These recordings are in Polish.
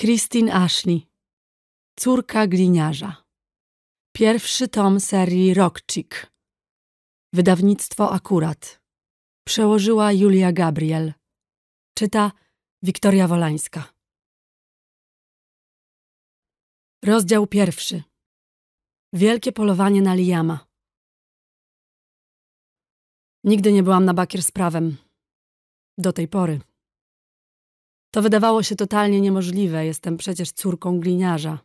Christine Ashley Córka gliniarza. Pierwszy tom serii Rockchick. Wydawnictwo Akurat. Przełożyła Julia Gabriel. Czyta Wiktoria Wolańska. Rozdział pierwszy. Wielkie polowanie na Liama. Nigdy nie byłam na bakier z prawem. Do tej pory. To wydawało się totalnie niemożliwe, jestem przecież córką gliniarza.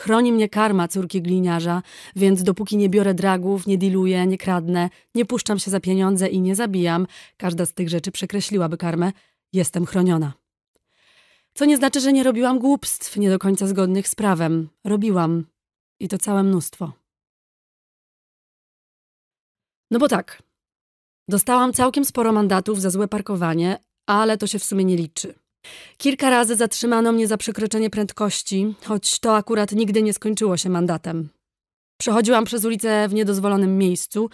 Chroni mnie karma córki gliniarza, więc dopóki nie biorę dragów, nie diluję, nie kradnę, nie puszczam się za pieniądze i nie zabijam, każda z tych rzeczy przekreśliłaby karmę, jestem chroniona. Co nie znaczy, że nie robiłam głupstw nie do końca zgodnych z prawem. Robiłam. I to całe mnóstwo. No bo tak. Dostałam całkiem sporo mandatów za złe parkowanie, ale to się w sumie nie liczy. Kilka razy zatrzymano mnie za przekroczenie prędkości, choć to akurat nigdy nie skończyło się mandatem. Przechodziłam przez ulicę w niedozwolonym miejscu.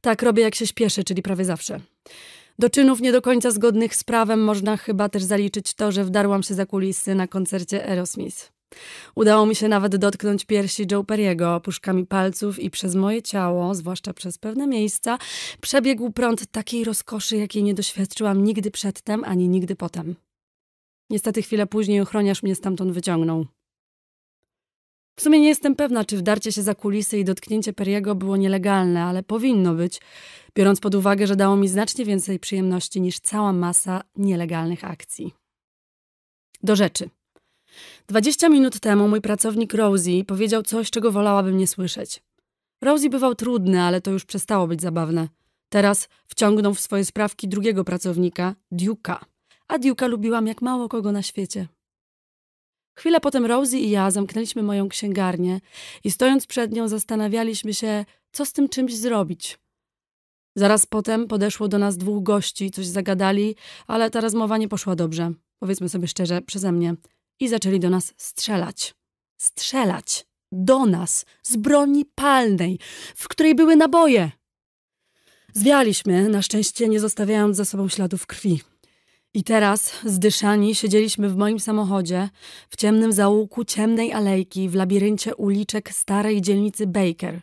Tak robię, jak się śpieszę, czyli prawie zawsze. Do czynów nie do końca zgodnych z prawem można chyba też zaliczyć to, że wdarłam się za kulisy na koncercie Aerosmith. Udało mi się nawet dotknąć piersi Joe Perry'ego opuszkami palców i przez moje ciało, zwłaszcza przez pewne miejsca, przebiegł prąd takiej rozkoszy, jakiej nie doświadczyłam nigdy przedtem, ani nigdy potem. Niestety chwilę później ochroniarz mnie stamtąd wyciągnął. W sumie nie jestem pewna, czy wdarcie się za kulisy i dotknięcie Periego było nielegalne, ale powinno być, biorąc pod uwagę, że dało mi znacznie więcej przyjemności niż cała masa nielegalnych akcji. Do rzeczy. Dwadzieścia minut temu mój pracownik Rosie powiedział coś, czego wolałabym nie słyszeć. Rosie bywał trudny, ale to już przestało być zabawne. Teraz wciągnął w swoje sprawki drugiego pracownika, Duke'a. A Duke'a lubiłam jak mało kogo na świecie. Chwilę potem Rosie i ja zamknęliśmy moją księgarnię i stojąc przed nią zastanawialiśmy się, co z tym czymś zrobić. Zaraz potem podeszło do nas dwóch gości, coś zagadali, ale ta rozmowa nie poszła dobrze. Powiedzmy sobie szczerze, przeze mnie – i zaczęli do nas strzelać. Strzelać. Do nas. Z broni palnej, w której były naboje. Zwialiśmy, na szczęście nie zostawiając za sobą śladów krwi. I teraz, zdyszani, siedzieliśmy w moim samochodzie, w ciemnym zaułku ciemnej alejki, w labiryncie uliczek starej dzielnicy Baker.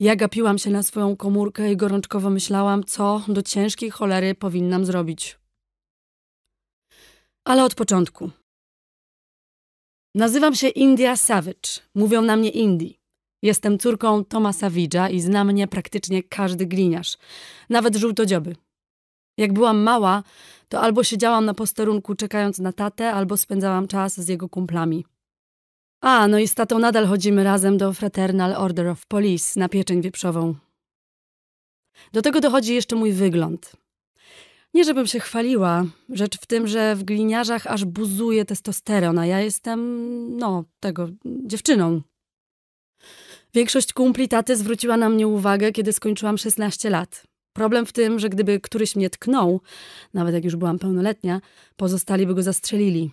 Ja gapiłam się na swoją komórkę i gorączkowo myślałam, co do ciężkiej cholery powinnam zrobić. Ale od początku. Nazywam się India Savage. Mówią na mnie Indie. Jestem córką Toma Savage'a i zna mnie praktycznie każdy gliniarz. Nawet żółtodzioby. Jak byłam mała, to albo siedziałam na posterunku czekając na tatę, albo spędzałam czas z jego kumplami. A, no i z tatą nadal chodzimy razem do Fraternal Order of Police na pieczeń wieprzową. Do tego dochodzi jeszcze mój wygląd. Nie żebym się chwaliła. Rzecz w tym, że w gliniarzach aż buzuje testosteron, a ja jestem, no, tego, dziewczyną. Większość kumpli taty zwróciła na mnie uwagę, kiedy skończyłam 16 lat. Problem w tym, że gdyby któryś mnie tknął, nawet jak już byłam pełnoletnia, pozostali by go zastrzelili.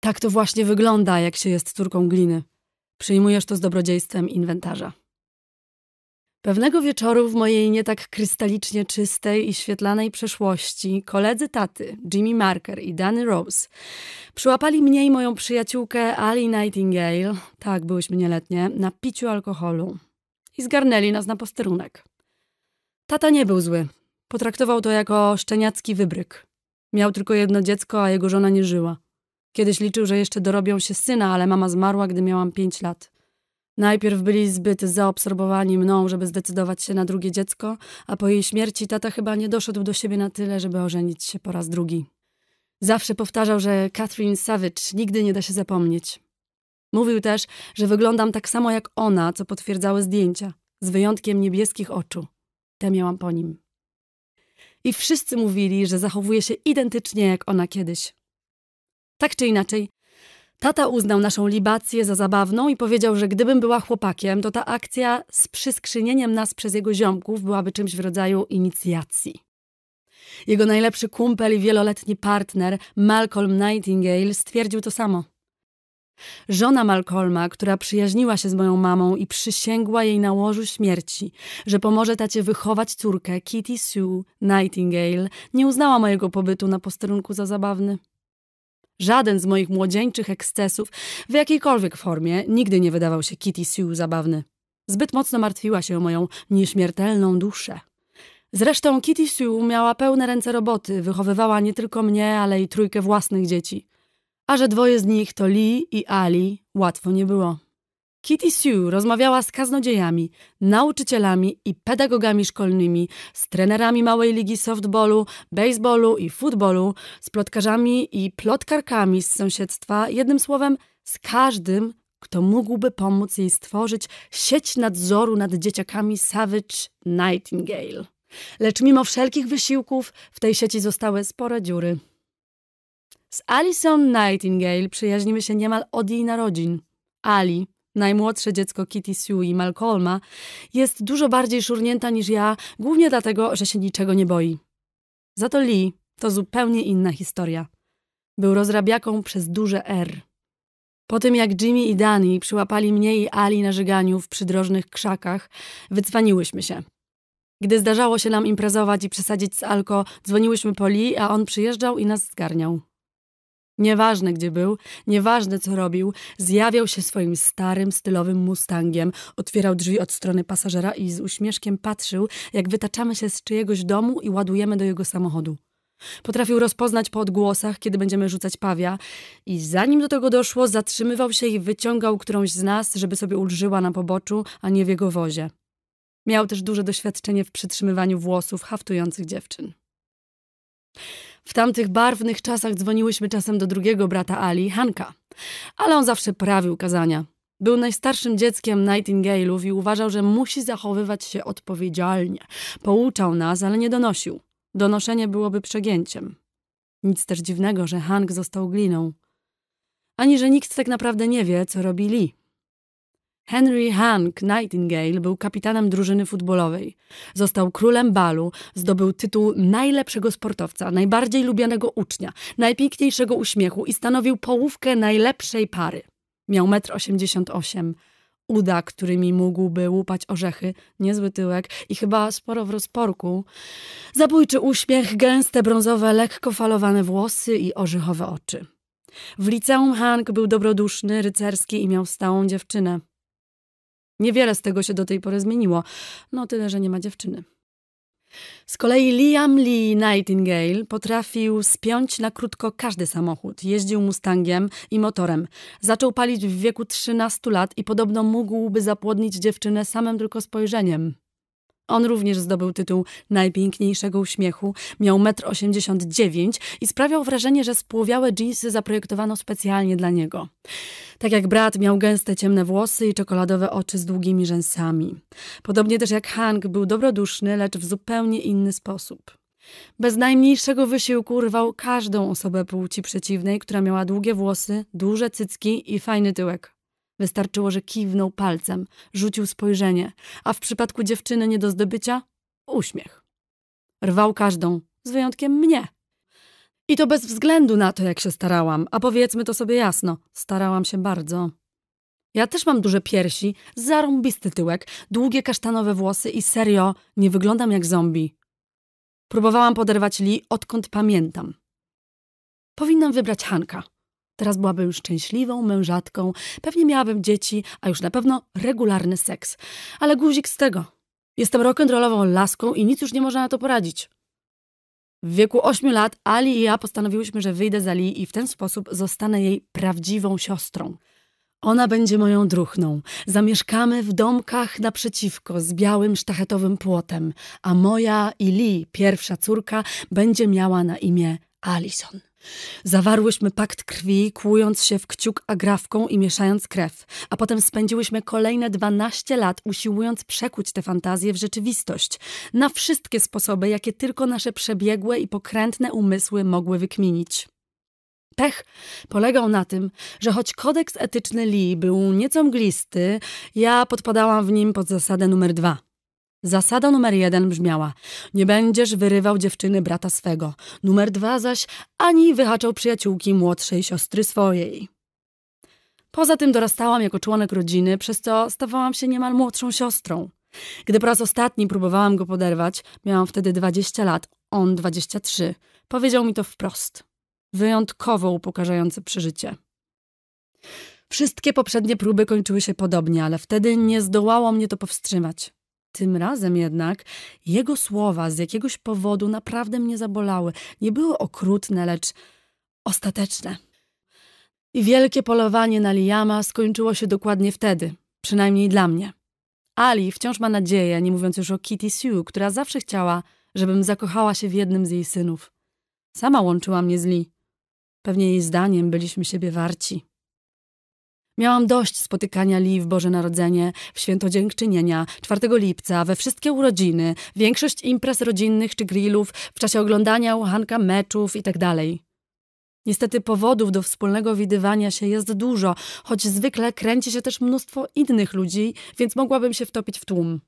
Tak to właśnie wygląda, jak się jest córką gliny. Przyjmujesz to z dobrodziejstwem inwentarza. Pewnego wieczoru w mojej nie tak krystalicznie czystej i świetlanej przeszłości koledzy taty, Jimmy Marker i Danny Rose, przyłapali mnie i moją przyjaciółkę Ali Nightingale, tak byłyśmy nieletnie, na piciu alkoholu i zgarnęli nas na posterunek. Tata nie był zły. Potraktował to jako szczeniacki wybryk. Miał tylko jedno dziecko, a jego żona nie żyła. Kiedyś liczył, że jeszcze dorobią się syna, ale mama zmarła, gdy miałam pięć lat. Najpierw byli zbyt zaobserwowani mną, żeby zdecydować się na drugie dziecko, a po jej śmierci tata chyba nie doszedł do siebie na tyle, żeby ożenić się po raz drugi. Zawsze powtarzał, że Catherine Savage nigdy nie da się zapomnieć. Mówił też, że wyglądam tak samo jak ona, co potwierdzały zdjęcia, z wyjątkiem niebieskich oczu. Te miałam po nim. I wszyscy mówili, że zachowuje się identycznie jak ona kiedyś. Tak czy inaczej, Tata uznał naszą libację za zabawną i powiedział, że gdybym była chłopakiem, to ta akcja z przyskrzynieniem nas przez jego ziomków byłaby czymś w rodzaju inicjacji. Jego najlepszy kumpel i wieloletni partner, Malcolm Nightingale, stwierdził to samo. Żona Malcolma, która przyjaźniła się z moją mamą i przysięgła jej na łożu śmierci, że pomoże tacie wychować córkę, Kitty Sue Nightingale, nie uznała mojego pobytu na posterunku za zabawny. Żaden z moich młodzieńczych ekscesów w jakiejkolwiek formie nigdy nie wydawał się Kitty Sue zabawny. Zbyt mocno martwiła się o moją nieśmiertelną duszę. Zresztą Kitty Sue miała pełne ręce roboty, wychowywała nie tylko mnie, ale i trójkę własnych dzieci. A że dwoje z nich to Lee i Ali, łatwo nie było. Kitty Sue rozmawiała z kaznodziejami, nauczycielami i pedagogami szkolnymi, z trenerami małej ligi softballu, baseballu i futbolu, z plotkarzami i plotkarkami z sąsiedztwa, jednym słowem z każdym, kto mógłby pomóc jej stworzyć sieć nadzoru nad dzieciakami Savage Nightingale. Lecz mimo wszelkich wysiłków w tej sieci zostały spore dziury. Z Alison Nightingale przyjaźnimy się niemal od jej narodzin. Ali, najmłodsze dziecko Kitty Sue i Malcolma, jest dużo bardziej szurnięta niż ja, głównie dlatego, że się niczego nie boi. Za to Lee to zupełnie inna historia. Był rozrabiaką przez duże R. Po tym jak Jimmy i Danny przyłapali mnie i Ali na żeganiu w przydrożnych krzakach, wycwaniłyśmy się. Gdy zdarzało się nam imprezować i przesadzić z alko, dzwoniłyśmy po Lee, a on przyjeżdżał i nas zgarniał. Nieważne gdzie był, nieważne co robił, zjawiał się swoim starym, stylowym Mustangiem, otwierał drzwi od strony pasażera i z uśmieszkiem patrzył, jak wytaczamy się z czyjegoś domu i ładujemy do jego samochodu. Potrafił rozpoznać po odgłosach, kiedy będziemy rzucać pawia i zanim do tego doszło, zatrzymywał się i wyciągał którąś z nas, żeby sobie ulżyła na poboczu, a nie w jego wozie. Miał też duże doświadczenie w przytrzymywaniu włosów haftujących dziewczyn. W tamtych barwnych czasach dzwoniłyśmy czasem do drugiego brata Ali, Hanka, ale on zawsze prawił kazania. Był najstarszym dzieckiem Nightingale'ów i uważał, że musi zachowywać się odpowiedzialnie. Pouczał nas, ale nie donosił. Donoszenie byłoby przegięciem. Nic też dziwnego, że Hank został gliną. Ani że nikt tak naprawdę nie wie, co robi Lee. Henry Hank Nightingale był kapitanem drużyny futbolowej. Został królem balu, zdobył tytuł najlepszego sportowca, najbardziej lubianego ucznia, najpiękniejszego uśmiechu i stanowił połówkę najlepszej pary. Miał 1,88 m, uda, którymi mógłby łupać orzechy, niezły tyłek i chyba sporo w rozporku, zabójczy uśmiech, gęste brązowe, lekko falowane włosy i orzechowe oczy. W liceum Hank był dobroduszny, rycerski i miał stałą dziewczynę. Niewiele z tego się do tej pory zmieniło. No tyle, że nie ma dziewczyny. Z kolei Liam Lee Nightingale potrafił spiąć na krótko każdy samochód. Jeździł Mustangiem i motorem. Zaczął palić w wieku 13 lat i podobno mógłby zapłodnić dziewczynę samym tylko spojrzeniem. On również zdobył tytuł najpiękniejszego uśmiechu, miał 1,89 m i sprawiał wrażenie, że spłowiałe dżinsy zaprojektowano specjalnie dla niego. Tak jak brat miał gęste ciemne włosy i czekoladowe oczy z długimi rzęsami. Podobnie też jak Hank był dobroduszny, lecz w zupełnie inny sposób. Bez najmniejszego wysiłku rwał każdą osobę płci przeciwnej, która miała długie włosy, duże cycki i fajny tyłek. Wystarczyło, że kiwnął palcem, rzucił spojrzenie, a w przypadku dziewczyny nie do zdobycia uśmiech. Rwał każdą, z wyjątkiem mnie. I to bez względu na to, jak się starałam, a powiedzmy to sobie jasno, starałam się bardzo. Ja też mam duże piersi, zarąbisty tyłek, długie kasztanowe włosy i serio nie wyglądam jak zombie. Próbowałam poderwać Li odkąd pamiętam. Powinnam wybrać Hanka. Teraz byłabym szczęśliwą mężatką, pewnie miałabym dzieci, a już na pewno regularny seks. Ale guzik z tego. Jestem rock'n'rollową laską i nic już nie można na to poradzić. W wieku ośmiu lat Ali i ja postanowiłyśmy, że wyjdę za Li i w ten sposób zostanę jej prawdziwą siostrą. Ona będzie moją druchną. Zamieszkamy w domkach naprzeciwko z białym sztachetowym płotem, a moja i Li, pierwsza córka, będzie miała na imię Alison. Zawarłyśmy pakt krwi, kłując się w kciuk agrafką i mieszając krew, a potem spędziłyśmy kolejne 12 lat usiłując przekuć tę fantazję w rzeczywistość, na wszystkie sposoby, jakie tylko nasze przebiegłe i pokrętne umysły mogły wykminić. Pech polegał na tym, że choć kodeks etyczny Lee był nieco mglisty, ja podpadałam w nim pod zasadę numer dwa – Zasada numer jeden brzmiała: nie będziesz wyrywał dziewczyny brata swego. Numer dwa zaś ani wyhaczał przyjaciółki młodszej siostry swojej. Poza tym dorastałam jako członek rodziny, przez co stawałam się niemal młodszą siostrą. Gdy po raz ostatni próbowałam go poderwać, miałam wtedy 20 lat, on 23. Powiedział mi to wprost. Wyjątkowo upokarzające przeżycie. Wszystkie poprzednie próby kończyły się podobnie, ale wtedy nie zdołało mnie to powstrzymać. Tym razem jednak jego słowa z jakiegoś powodu naprawdę mnie zabolały. Nie były okrutne, lecz ostateczne. I wielkie polowanie na Liama skończyło się dokładnie wtedy, przynajmniej dla mnie. Ali wciąż ma nadzieję, nie mówiąc już o Kitty Sue, która zawsze chciała, żebym zakochała się w jednym z jej synów. Sama łączyła mnie z Lee. Pewnie jej zdaniem byliśmy siebie warci. Miałam dość spotykania Lee w Boże Narodzenie, w Święto Dziękczynienia, 4 lipca, we wszystkie urodziny, większość imprez rodzinnych czy grillów, w czasie oglądania uchanka meczów itd. Tak Niestety powodów do wspólnego widywania się jest dużo, choć zwykle kręci się też mnóstwo innych ludzi, więc mogłabym się wtopić w tłum.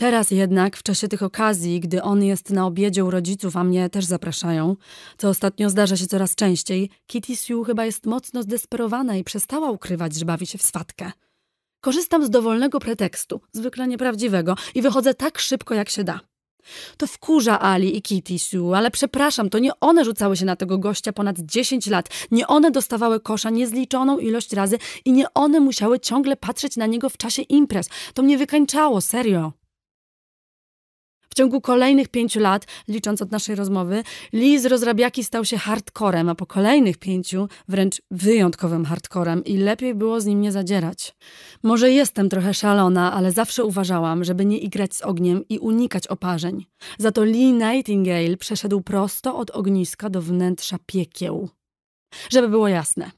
Teraz jednak, w czasie tych okazji, gdy on jest na obiedzie u rodziców, a mnie też zapraszają, co ostatnio zdarza się coraz częściej, Kitty Sue chyba jest mocno zdesperowana i przestała ukrywać, że bawi się w swatkę. Korzystam z dowolnego pretekstu, zwykle nieprawdziwego, i wychodzę tak szybko, jak się da. To wkurza Ali i Kitty Sue, ale przepraszam, to nie one rzucały się na tego gościa ponad 10 lat. Nie one dostawały kosza niezliczoną ilość razy i nie one musiały ciągle patrzeć na niego w czasie imprez. To mnie wykańczało, serio. Ciągu kolejnych pięciu lat, licząc od naszej rozmowy, Lee z rozrabiaki stał się hardcorem, a po kolejnych pięciu wręcz wyjątkowym hardcorem i lepiej było z nim nie zadzierać. Może jestem trochę szalona, ale zawsze uważałam, żeby nie igrać z ogniem i unikać oparzeń. Za to Lee Nightingale przeszedł prosto od ogniska do wnętrza piekieł. Żeby było jasne,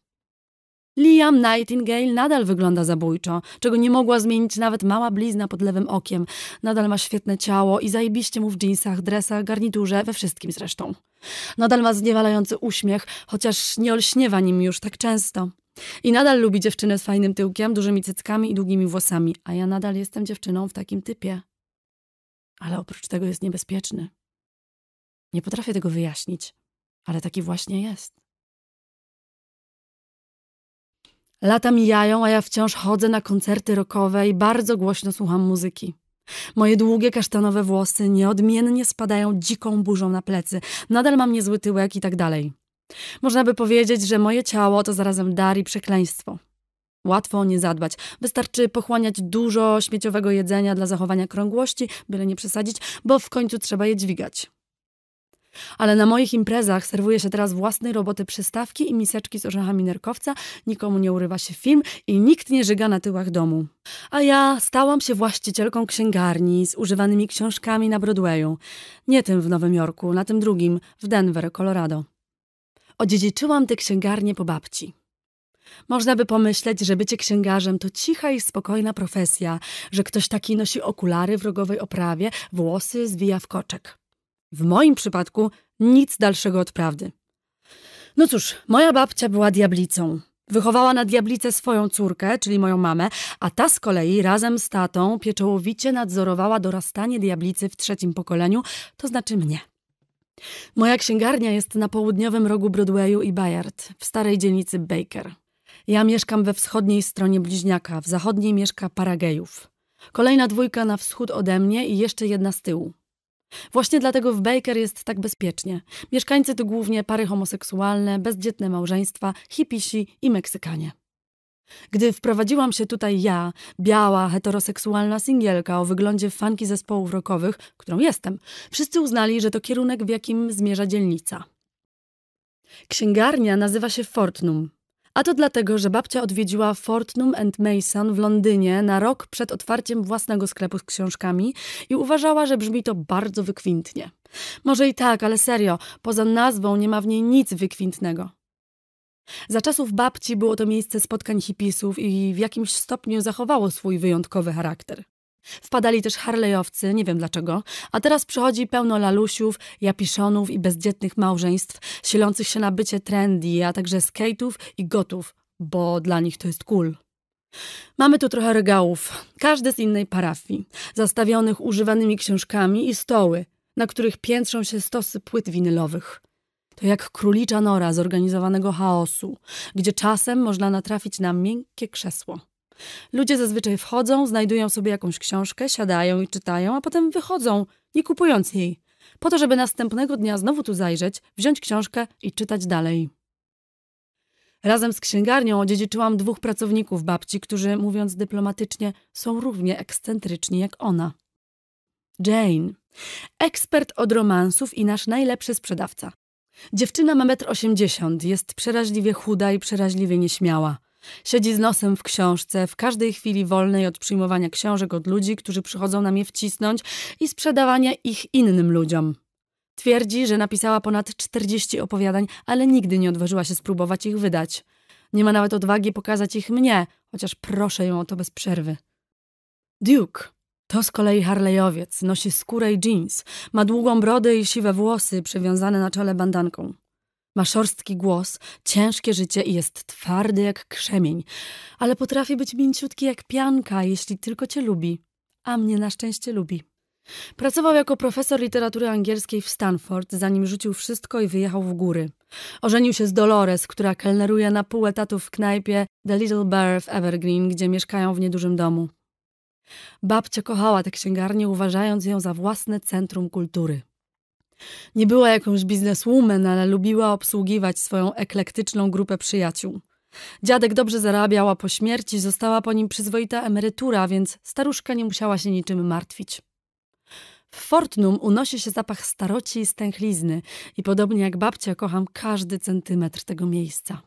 Liam Nightingale nadal wygląda zabójczo, czego nie mogła zmienić nawet mała blizna pod lewym okiem. Nadal ma świetne ciało i zajebiście mu w dżinsach, dresach, garniturze, we wszystkim zresztą. Nadal ma zniewalający uśmiech, chociaż nie olśniewa nim już tak często. I nadal lubi dziewczynę z fajnym tyłkiem, dużymi cyckami i długimi włosami, a ja nadal jestem dziewczyną w takim typie. Ale oprócz tego jest niebezpieczny. Nie potrafię tego wyjaśnić, ale taki właśnie jest. Lata mijają, a ja wciąż chodzę na koncerty rockowe i bardzo głośno słucham muzyki. Moje długie kasztanowe włosy nieodmiennie spadają dziką burzą na plecy. Nadal mam niezły tyłek i tak dalej. Można by powiedzieć, że moje ciało to zarazem dar i przekleństwo. Łatwo o nie zadbać. Wystarczy pochłaniać dużo śmieciowego jedzenia dla zachowania krągłości, byle nie przesadzić, bo w końcu trzeba je dźwigać. Ale na moich imprezach serwuje się teraz własnej roboty przystawki i miseczki z orzechami nerkowca, nikomu nie urywa się film i nikt nie żyga na tyłach domu. A ja stałam się właścicielką księgarni z używanymi książkami na Broadwayu. Nie tym w Nowym Jorku, na tym drugim, w Denver, Colorado. Odziedziczyłam tę księgarnię po babci. Można by pomyśleć, że bycie księgarzem to cicha i spokojna profesja, że ktoś taki nosi okulary w rogowej oprawie, włosy zwija w koczek. W moim przypadku nic dalszego od prawdy. No cóż, moja babcia była diablicą. Wychowała na diablicę swoją córkę, czyli moją mamę, a ta z kolei razem z tatą pieczołowicie nadzorowała dorastanie diablicy w trzecim pokoleniu, to znaczy mnie. Moja księgarnia jest na południowym rogu Broadwayu i Bayard, w starej dzielnicy Baker. Ja mieszkam we wschodniej stronie bliźniaka, w zachodniej mieszka Paragejów. Kolejna dwójka na wschód ode mnie i jeszcze jedna z tyłu. Właśnie dlatego w Baker jest tak bezpiecznie. Mieszkańcy to głównie pary homoseksualne, bezdzietne małżeństwa, hipisi i Meksykanie. Gdy wprowadziłam się tutaj ja, biała, heteroseksualna singielka o wyglądzie fanki zespołów rockowych, którą jestem, wszyscy uznali, że to kierunek, w jakim zmierza dzielnica. Księgarnia nazywa się Fortnum, a to dlatego, że babcia odwiedziła Fortnum and Mason w Londynie na rok przed otwarciem własnego sklepu z książkami i uważała, że brzmi to bardzo wykwintnie. Może i tak, ale serio, poza nazwą nie ma w niej nic wykwintnego. Za czasów babci było to miejsce spotkań hipisów i w jakimś stopniu zachowało swój wyjątkowy charakter. Wpadali też harlejowcy, nie wiem dlaczego, a teraz przychodzi pełno lalusiów, japiszonów i bezdzietnych małżeństw, silących się na bycie trendy, a także skate'ów i gotów, bo dla nich to jest cool. Mamy tu trochę regałów, każdy z innej parafii, zastawionych używanymi książkami i stoły, na których piętrzą się stosy płyt winylowych. To jak królicza nora zorganizowanego chaosu, gdzie czasem można natrafić na miękkie krzesło. Ludzie zazwyczaj wchodzą, znajdują sobie jakąś książkę, siadają i czytają, a potem wychodzą, nie kupując jej. po to, żeby następnego dnia znowu tu zajrzeć, wziąć książkę i czytać dalej. Razem z księgarnią odziedziczyłam dwóch pracowników babci, którzy, mówiąc dyplomatycznie, są równie ekscentryczni jak ona. Jane, ekspert od romansów i nasz najlepszy sprzedawca. Dziewczyna ma metr osiemdziesiąt, jest przeraźliwie chuda i przeraźliwie nieśmiała. Siedzi z nosem w książce, w każdej chwili wolnej od przyjmowania książek od ludzi, którzy przychodzą nam je wcisnąć i sprzedawania ich innym ludziom. Twierdzi, że napisała ponad 40 opowiadań, ale nigdy nie odważyła się spróbować ich wydać. Nie ma nawet odwagi pokazać ich mnie, chociaż proszę ją o to bez przerwy. Duke to z kolei Harleyowiec, nosi skórę i jeans, ma długą brodę i siwe włosy przewiązane na czole bandanką. Ma szorstki głos, ciężkie życie i jest twardy jak krzemień, ale potrafi być mięciutki jak pianka, jeśli tylko cię lubi. A mnie na szczęście lubi. Pracował jako profesor literatury angielskiej w Stanford, zanim rzucił wszystko i wyjechał w góry. Ożenił się z Dolores, która kelneruje na pół etatu w knajpie The Little Bear w Evergreen, gdzie mieszkają w niedużym domu. Babcia kochała tę księgarnię, uważając ją za własne centrum kultury. Nie była jakąś bizneswoman, ale lubiła obsługiwać swoją eklektyczną grupę przyjaciół. Dziadek dobrze zarabiał, a po śmierci została po nim przyzwoita emerytura, więc staruszka nie musiała się niczym martwić. W Fortnum unosi się zapach staroci i stęchlizny i podobnie jak babcia kocham każdy centymetr tego miejsca.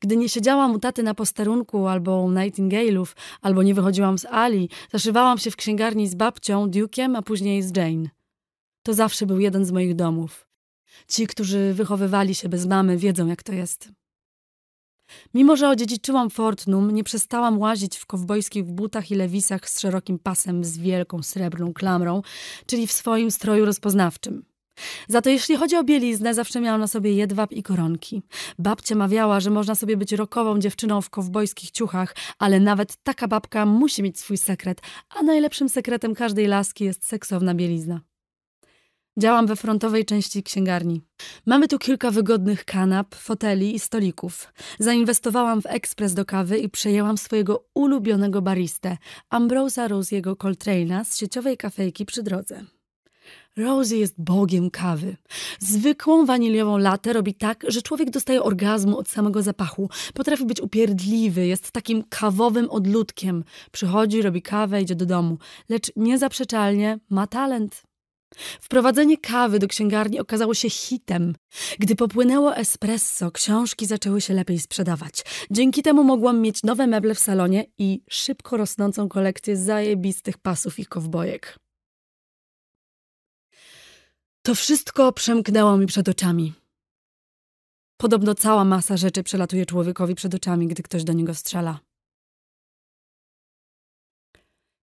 Gdy nie siedziałam u taty na posterunku albo u Nightingale'ów, albo nie wychodziłam z Ali, zaszywałam się w księgarni z babcią, Duke'iem, a później z Jane. To zawsze był jeden z moich domów. Ci, którzy wychowywali się bez mamy, wiedzą jak to jest. Mimo, że odziedziczyłam Fortnum, nie przestałam łazić w kowbojskich butach i lewisach z szerokim pasem z wielką srebrną klamrą, czyli w swoim stroju rozpoznawczym. Za to jeśli chodzi o bieliznę, zawsze miałam na sobie jedwab i koronki. Babcia mawiała, że można sobie być rokową dziewczyną w kowbojskich ciuchach, ale nawet taka babka musi mieć swój sekret, a najlepszym sekretem każdej laski jest seksowna bielizna. Działam we frontowej części księgarni. Mamy tu kilka wygodnych kanap, foteli i stolików. Zainwestowałam w ekspres do kawy i przejęłam swojego ulubionego baristę, Ambrosa Rosiego Coltrane'a z sieciowej kafejki przy drodze. Rosie jest bogiem kawy. Zwykłą waniliową latę robi tak, że człowiek dostaje orgazmu od samego zapachu. Potrafi być upierdliwy, jest takim kawowym odludkiem. Przychodzi, robi kawę, idzie do domu. Lecz niezaprzeczalnie ma talent. Wprowadzenie kawy do księgarni okazało się hitem. Gdy popłynęło espresso, książki zaczęły się lepiej sprzedawać. Dzięki temu mogłam mieć nowe meble w salonie i szybko rosnącą kolekcję zajebistych pasów i kowbojek. To wszystko przemknęło mi przed oczami. Podobno cała masa rzeczy przelatuje człowiekowi przed oczami, gdy ktoś do niego strzela.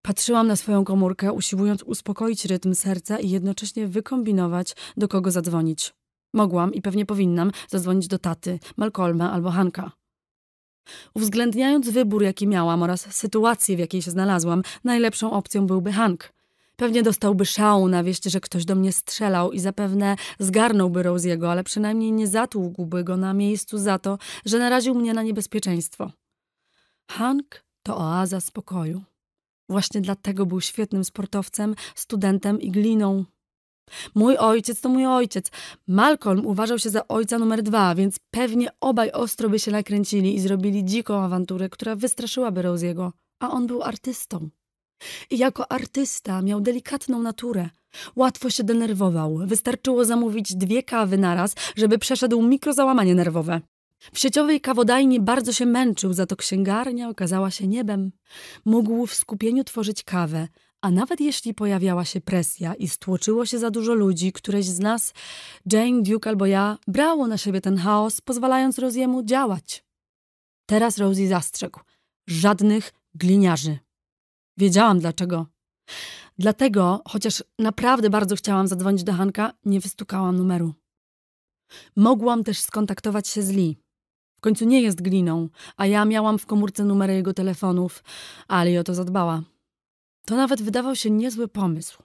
Patrzyłam na swoją komórkę, usiłując uspokoić rytm serca i jednocześnie wykombinować, do kogo zadzwonić. Mogłam i pewnie powinnam zadzwonić do taty, Malcolma albo Hanka. Uwzględniając wybór, jaki miałam oraz sytuację, w jakiej się znalazłam, najlepszą opcją byłby Hank. Pewnie dostałby szału na wieść, że ktoś do mnie strzelał i zapewne zgarnąłby Rosiego, ale przynajmniej nie zatłukłby go na miejscu za to, że naraził mnie na niebezpieczeństwo. Hank to oaza spokoju. Właśnie dlatego był świetnym sportowcem, studentem i gliną. Mój ojciec to mój ojciec. Malcolm uważał się za ojca numer dwa, więc pewnie obaj ostro by się nakręcili i zrobili dziką awanturę, która wystraszyłaby Rosiego. A on był artystą. I jako artysta miał delikatną naturę. Łatwo się denerwował. Wystarczyło zamówić dwie kawy naraz, żeby przeszedł mikrozałamanie nerwowe. W sieciowej kawodajni bardzo się męczył, za to księgarnia okazała się niebem. Mógł w skupieniu tworzyć kawę, a nawet jeśli pojawiała się presja i stłoczyło się za dużo ludzi, któreś z nas, Jane, Duke albo ja, brało na siebie ten chaos, pozwalając Rosiemu działać. Teraz Rosie zastrzegł. Żadnych gliniarzy. Wiedziałam dlaczego. Dlatego, chociaż naprawdę bardzo chciałam zadzwonić do Hanka, nie wystukałam numeru. Mogłam też skontaktować się z Lee. W końcu nie jest gliną, a ja miałam w komórce numery jego telefonów, Ali o to zadbała. To nawet wydawał się niezły pomysł.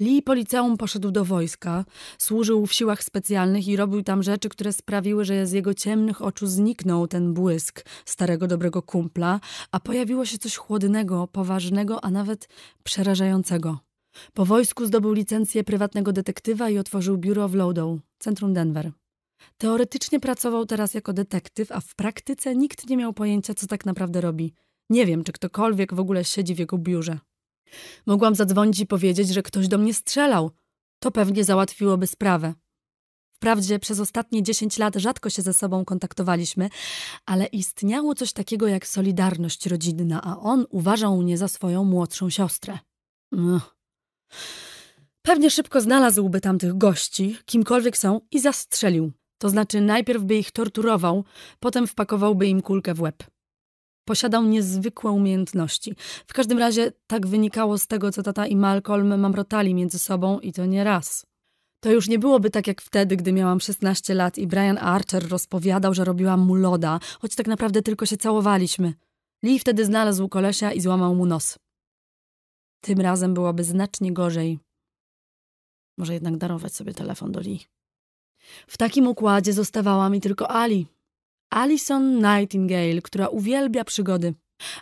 Lee po poszedł do wojska, służył w siłach specjalnych i robił tam rzeczy, które sprawiły, że z jego ciemnych oczu zniknął ten błysk starego dobrego kumpla, a pojawiło się coś chłodnego, poważnego, a nawet przerażającego. Po wojsku zdobył licencję prywatnego detektywa i otworzył biuro w Lowdow, centrum Denver. Teoretycznie pracował teraz jako detektyw, a w praktyce nikt nie miał pojęcia, co tak naprawdę robi. Nie wiem, czy ktokolwiek w ogóle siedzi w jego biurze. Mogłam zadzwonić i powiedzieć, że ktoś do mnie strzelał. To pewnie załatwiłoby sprawę. Wprawdzie przez ostatnie 10 lat rzadko się ze sobą kontaktowaliśmy, ale istniało coś takiego jak solidarność rodzinna, a on uważał mnie za swoją młodszą siostrę. Ugh. Pewnie szybko znalazłby tamtych gości, kimkolwiek są, i zastrzelił. To znaczy najpierw by ich torturował, potem wpakowałby im kulkę w łeb. Posiadał niezwykłe umiejętności. W każdym razie tak wynikało z tego, co tata i Malcolm mamrotali między sobą i to nie raz. To już nie byłoby tak jak wtedy, gdy miałam 16 lat i Brian Archer rozpowiadał, że robiłam mu loda, choć tak naprawdę tylko się całowaliśmy. Lee wtedy znalazł kolesia i złamał mu nos. Tym razem byłoby znacznie gorzej. Może jednak darować sobie telefon do Lee. W takim układzie zostawała mi tylko Ali. Alison Nightingale, która uwielbia przygody.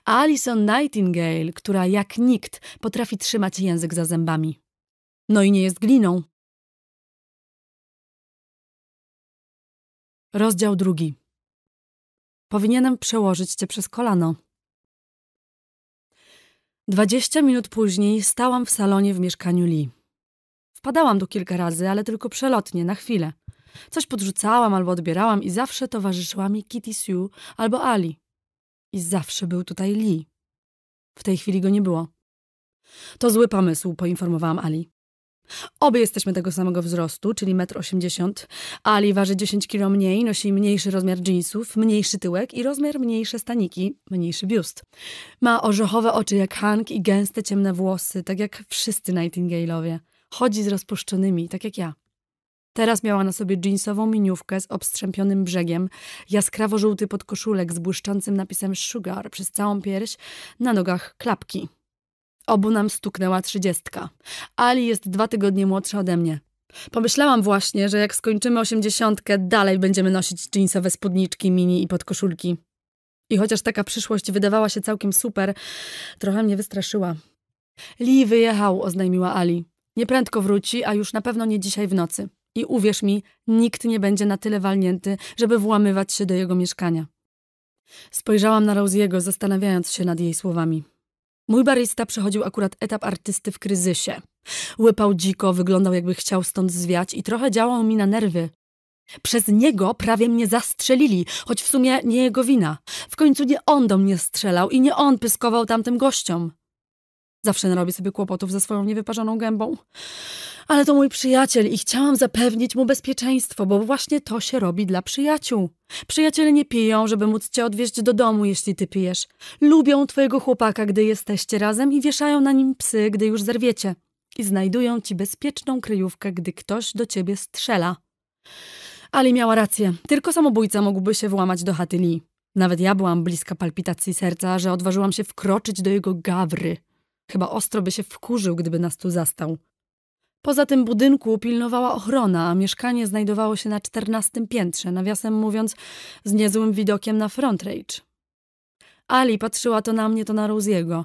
Alison Nightingale, która jak nikt potrafi trzymać język za zębami. No i nie jest gliną. Rozdział drugi. Powinienem przełożyć cię przez kolano. Dwadzieścia minut później stałam w salonie w mieszkaniu Lee. Wpadałam tu kilka razy, ale tylko przelotnie, na chwilę. Coś podrzucałam albo odbierałam i zawsze towarzyszyła mi Kitty Sue albo Ali. I zawsze był tutaj Lee. W tej chwili go nie było. To zły pomysł, poinformowałam Ali. Obie jesteśmy tego samego wzrostu, czyli 1,80 m. Ali waży 10 kg mniej, nosi mniejszy rozmiar jeansów, mniejszy tyłek i rozmiar mniejsze staniki, mniejszy biust. Ma orzechowe oczy jak Hank i gęste ciemne włosy, tak jak wszyscy Nightingale'owie. Chodzi z rozpuszczonymi, tak jak ja. Teraz miała na sobie jeansową miniówkę z obstrzępionym brzegiem, jaskrawo-żółty podkoszulek z błyszczącym napisem Sugar przez całą pierś, na nogach klapki. Obu nam stuknęła trzydziestka. Ali jest dwa tygodnie młodsza ode mnie. Pomyślałam właśnie, że jak skończymy osiemdziesiątkę, dalej będziemy nosić jeansowe spódniczki, mini i podkoszulki. I chociaż taka przyszłość wydawała się całkiem super, trochę mnie wystraszyła. Lee wyjechał, oznajmiła Ali. Nieprzędko wróci, a już na pewno nie dzisiaj w nocy. I uwierz mi, nikt nie będzie na tyle walnięty, żeby włamywać się do jego mieszkania. Spojrzałam na Rosiego, zastanawiając się nad jej słowami. Mój barista przechodził akurat etap artysty w kryzysie. Łypał dziko, wyglądał jakby chciał stąd zwiać i trochę działał mi na nerwy. Przez niego prawie mnie zastrzelili, choć w sumie nie jego wina. W końcu nie on do mnie strzelał i nie on pyskował tamtym gościom. Zawsze narobi sobie kłopotów ze swoją niewyparzoną gębą. Ale to mój przyjaciel i chciałam zapewnić mu bezpieczeństwo, bo właśnie to się robi dla przyjaciół. Przyjaciele nie piją, żeby móc cię odwieźć do domu, jeśli ty pijesz. Lubią twojego chłopaka, gdy jesteście razem i wieszają na nim psy, gdy już zerwiecie. I znajdują ci bezpieczną kryjówkę, gdy ktoś do ciebie strzela. Ali miała rację. Tylko samobójca mógłby się włamać do chaty Lee. Nawet ja byłam bliska palpitacji serca, że odważyłam się wkroczyć do jego gawry. Chyba ostro by się wkurzył, gdyby nas tu zastał. Poza tym budynku pilnowała ochrona, a mieszkanie znajdowało się na czternastym piętrze, nawiasem mówiąc, z niezłym widokiem na front rage. Ali patrzyła to na mnie, to na Rosiego.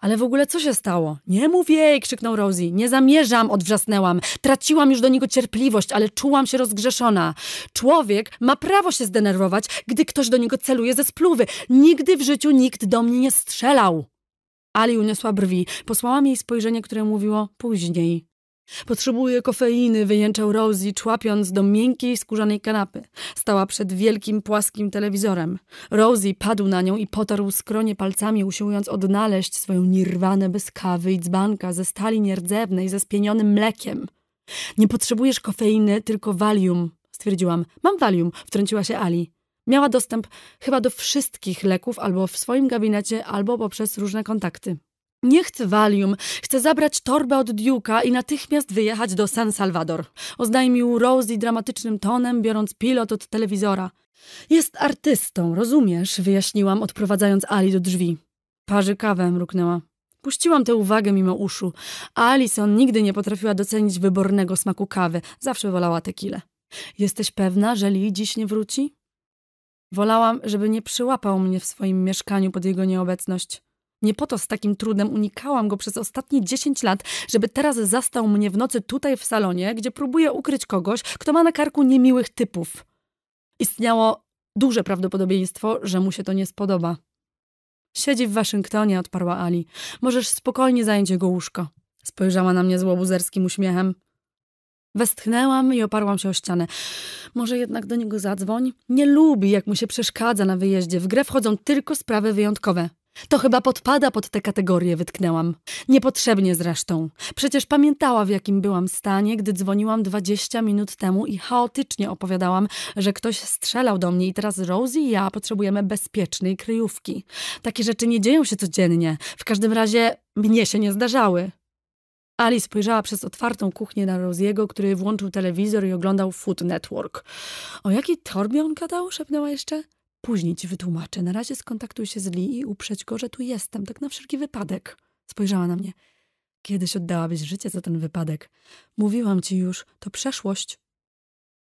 Ale w ogóle co się stało? Nie mów jej, krzyknął Rosie. Nie zamierzam, odwrzasnęłam. Traciłam już do niego cierpliwość, ale czułam się rozgrzeszona. Człowiek ma prawo się zdenerwować, gdy ktoś do niego celuje ze spluwy. Nigdy w życiu nikt do mnie nie strzelał. Ali uniosła brwi. Posłałam jej spojrzenie, które mówiło później. Potrzebuję kofeiny, wyjęczał Rosie, człapiąc do miękkiej, skórzanej kanapy. Stała przed wielkim, płaskim telewizorem. Rosie padł na nią i potarł skronie palcami, usiłując odnaleźć swoją nirwanę bez kawy i dzbanka ze stali nierdzewnej ze spienionym mlekiem. Nie potrzebujesz kofeiny, tylko valium, stwierdziłam. Mam valium, wtrąciła się Ali. Miała dostęp chyba do wszystkich leków albo w swoim gabinecie, albo poprzez różne kontakty. Nie chcę Valium. Chcę zabrać torbę od Duke'a i natychmiast wyjechać do San Salvador. Oznajmił Rosie dramatycznym tonem, biorąc pilot od telewizora. Jest artystą, rozumiesz? Wyjaśniłam, odprowadzając Ali do drzwi. Parzy kawę, mruknęła. Puściłam tę uwagę mimo uszu. Alison nigdy nie potrafiła docenić wybornego smaku kawy. Zawsze wolała tequilę. Jesteś pewna, że Lee dziś nie wróci? Wolałam, żeby nie przyłapał mnie w swoim mieszkaniu pod jego nieobecność. Nie po to z takim trudem unikałam go przez ostatnie 10 lat, żeby teraz zastał mnie w nocy tutaj w salonie, gdzie próbuję ukryć kogoś, kto ma na karku niemiłych typów. Istniało duże prawdopodobieństwo, że mu się to nie spodoba. Siedzi w Waszyngtonie, odparła Ali. Możesz spokojnie zająć jego łóżko. Spojrzała na mnie z łobuzerskim uśmiechem. Westchnęłam i oparłam się o ścianę. Może jednak do niego zadzwoń? Nie lubi, jak mu się przeszkadza na wyjeździe. W grę wchodzą tylko sprawy wyjątkowe. To chyba podpada pod tę kategorię, wytknęłam. Niepotrzebnie zresztą. Przecież pamiętała, w jakim byłam stanie, gdy dzwoniłam 20 minut temu i chaotycznie opowiadałam, że ktoś strzelał do mnie i teraz Rosie i ja potrzebujemy bezpiecznej kryjówki. Takie rzeczy nie dzieją się codziennie. W każdym razie mnie się nie zdarzały. Ali spojrzała przez otwartą kuchnię na Roziego, który włączył telewizor i oglądał Food Network. O jakiej torbie on gadał? szepnęła jeszcze. Później ci wytłumaczę. Na razie skontaktuj się z Lee i uprzeć go, że tu jestem, tak na wszelki wypadek. Spojrzała na mnie. Kiedyś oddałabyś życie za ten wypadek. Mówiłam ci już, to przeszłość.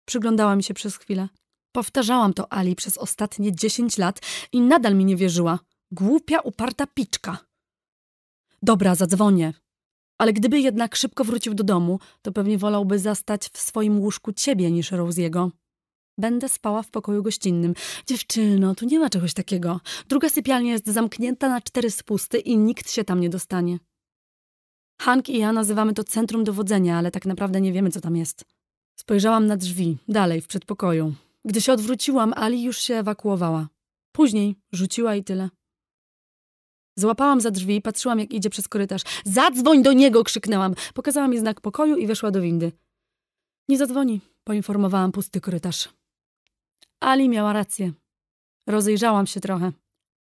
Przyglądała mi się przez chwilę. Powtarzałam to Ali przez ostatnie dziesięć lat i nadal mi nie wierzyła. Głupia, uparta piczka. Dobra, zadzwonię. Ale gdyby jednak szybko wrócił do domu, to pewnie wolałby zastać w swoim łóżku ciebie niż Rosiego. Będę spała w pokoju gościnnym. Dziewczyno, tu nie ma czegoś takiego. Druga sypialnia jest zamknięta na cztery spusty i nikt się tam nie dostanie. Hank i ja nazywamy to centrum dowodzenia, ale tak naprawdę nie wiemy, co tam jest. Spojrzałam na drzwi, dalej, w przedpokoju. Gdy się odwróciłam, Ali już się ewakuowała. Później rzuciła i tyle. Złapałam za drzwi i patrzyłam, jak idzie przez korytarz. Zadzwoń do niego! krzyknęłam. Pokazała mi znak pokoju i weszła do windy. Nie zadzwoni, poinformowałam pusty korytarz. Ali miała rację. Rozejrzałam się trochę.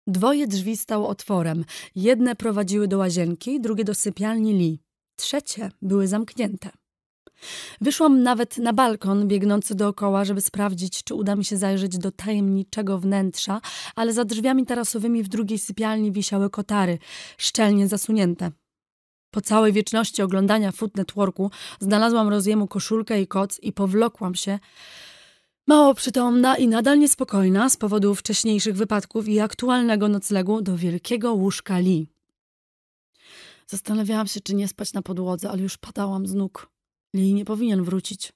Dwoje drzwi stało otworem. Jedne prowadziły do łazienki, drugie do sypialni Lee. Trzecie były zamknięte. Wyszłam nawet na balkon biegnący dookoła, żeby sprawdzić, czy uda mi się zajrzeć do tajemniczego wnętrza, ale za drzwiami tarasowymi w drugiej sypialni wisiały kotary, szczelnie zasunięte. Po całej wieczności oglądania Food Networku znalazłam Roziemu koszulkę i koc i powlokłam się, mało przytomna i nadal niespokojna z powodu wcześniejszych wypadków i aktualnego noclegu do wielkiego łóżka Lee. Zastanawiałam się, czy nie spać na podłodze, ale już padałam z nóg. Lee nie powinien wrócić.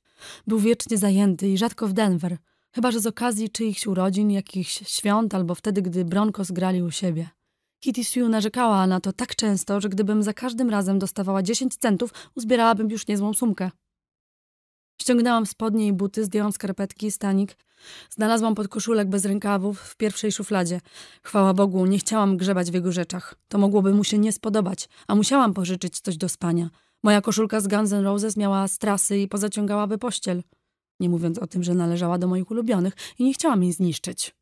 Był wiecznie zajęty i rzadko w Denver, chyba że z okazji czyichś urodzin, jakichś świąt albo wtedy, gdy Broncos grali u siebie. Kitty Sue narzekała na to tak często, że gdybym za każdym razem dostawała 10 centów, uzbierałabym już niezłą sumkę. Ściągnęłam spodnie i buty, zdjęłam skarpetki i stanik. Znalazłam podkoszulek bez rękawów w pierwszej szufladzie. Chwała Bogu, nie chciałam grzebać w jego rzeczach. To mogłoby mu się nie spodobać, a musiałam pożyczyć coś do spania. Moja koszulka z Guns N' Roses miała strasy i pozaciągałaby pościel. Nie mówiąc o tym, że należała do moich ulubionych i nie chciałam jej zniszczyć.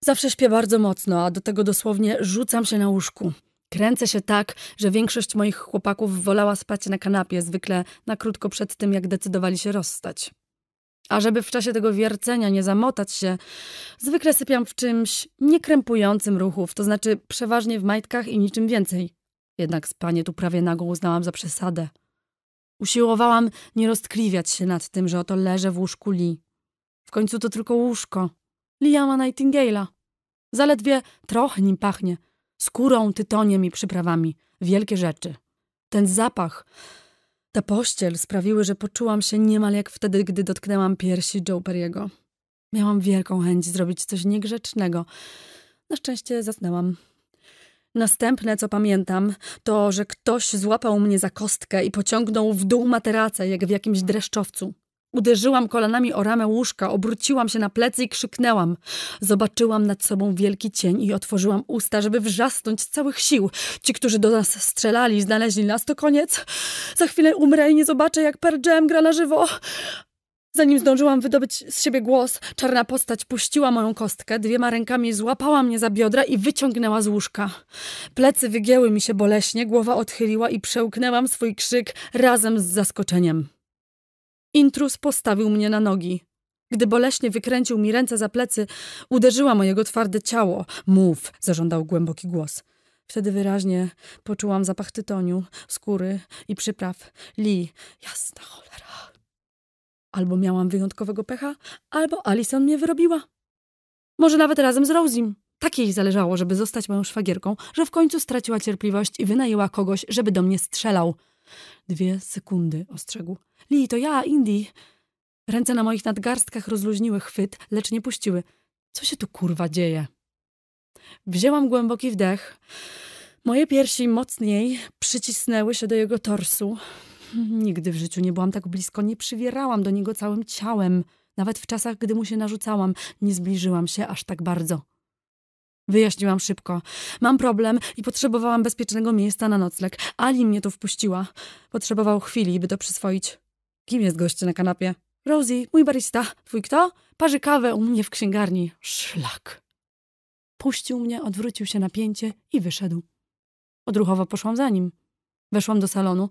Zawsze śpię bardzo mocno, a do tego dosłownie rzucam się na łóżku. Kręcę się tak, że większość moich chłopaków wolała spać na kanapie, zwykle na krótko przed tym, jak decydowali się rozstać. A żeby w czasie tego wiercenia nie zamotać się, zwykle sypiam w czymś niekrępującym ruchów, to znaczy przeważnie w majtkach i niczym więcej. Jednak spanie tu prawie nago uznałam za przesadę. Usiłowałam nie roztkliwiać się nad tym, że oto leżę w łóżku Lee. W końcu to tylko łóżko. Liama Nightingale'a. Zaledwie trochę nim pachnie. Skórą, tytoniem i przyprawami. Wielkie rzeczy. Ten zapach, ta pościel sprawiły, że poczułam się niemal jak wtedy, gdy dotknęłam piersi Joe Perry'ego. Miałam wielką chęć zrobić coś niegrzecznego. Na szczęście zasnęłam. Następne, co pamiętam, to, że ktoś złapał mnie za kostkę i pociągnął w dół materacę, jak w jakimś dreszczowcu. Uderzyłam kolanami o ramę łóżka, obróciłam się na plecy i krzyknęłam. Zobaczyłam nad sobą wielki cień i otworzyłam usta, żeby wrzasnąć z całych sił. Ci, którzy do nas strzelali, znaleźli nas, to koniec. Za chwilę umrę i nie zobaczę, jak Per Jam gra na żywo. Zanim zdążyłam wydobyć z siebie głos, czarna postać puściła moją kostkę, dwiema rękami złapała mnie za biodra i wyciągnęła z łóżka. Plecy wygięły mi się boleśnie, głowa odchyliła i przełknęłam swój krzyk razem z zaskoczeniem. Intrus postawił mnie na nogi. Gdy boleśnie wykręcił mi ręce za plecy, uderzyła mojego twarde ciało. Mów, zażądał głęboki głos. Wtedy wyraźnie poczułam zapach tytoniu, skóry i przypraw. Li, jasna cholera. Albo miałam wyjątkowego pecha, albo Alison mnie wyrobiła. Może nawet razem z Rosim. Tak jej zależało, żeby zostać moją szwagierką, że w końcu straciła cierpliwość i wynajęła kogoś, żeby do mnie strzelał. Dwie sekundy, ostrzegł. Lee, to ja, Indy. Ręce na moich nadgarstkach rozluźniły chwyt, lecz nie puściły. Co się tu kurwa dzieje? Wzięłam głęboki wdech. Moje piersi mocniej przycisnęły się do jego torsu. Nigdy w życiu nie byłam tak blisko, nie przywierałam do niego całym ciałem. Nawet w czasach, gdy mu się narzucałam, nie zbliżyłam się aż tak bardzo. Wyjaśniłam szybko. Mam problem i potrzebowałam bezpiecznego miejsca na nocleg. Ali mnie tu wpuściła. Potrzebował chwili, by to przyswoić. Kim jest gość na kanapie? Rosie, mój barista. Twój kto? Parzy kawę u mnie w księgarni. Szlak. Puścił mnie, odwrócił się na pięcie i wyszedł. Odruchowo poszłam za nim. Weszłam do salonu.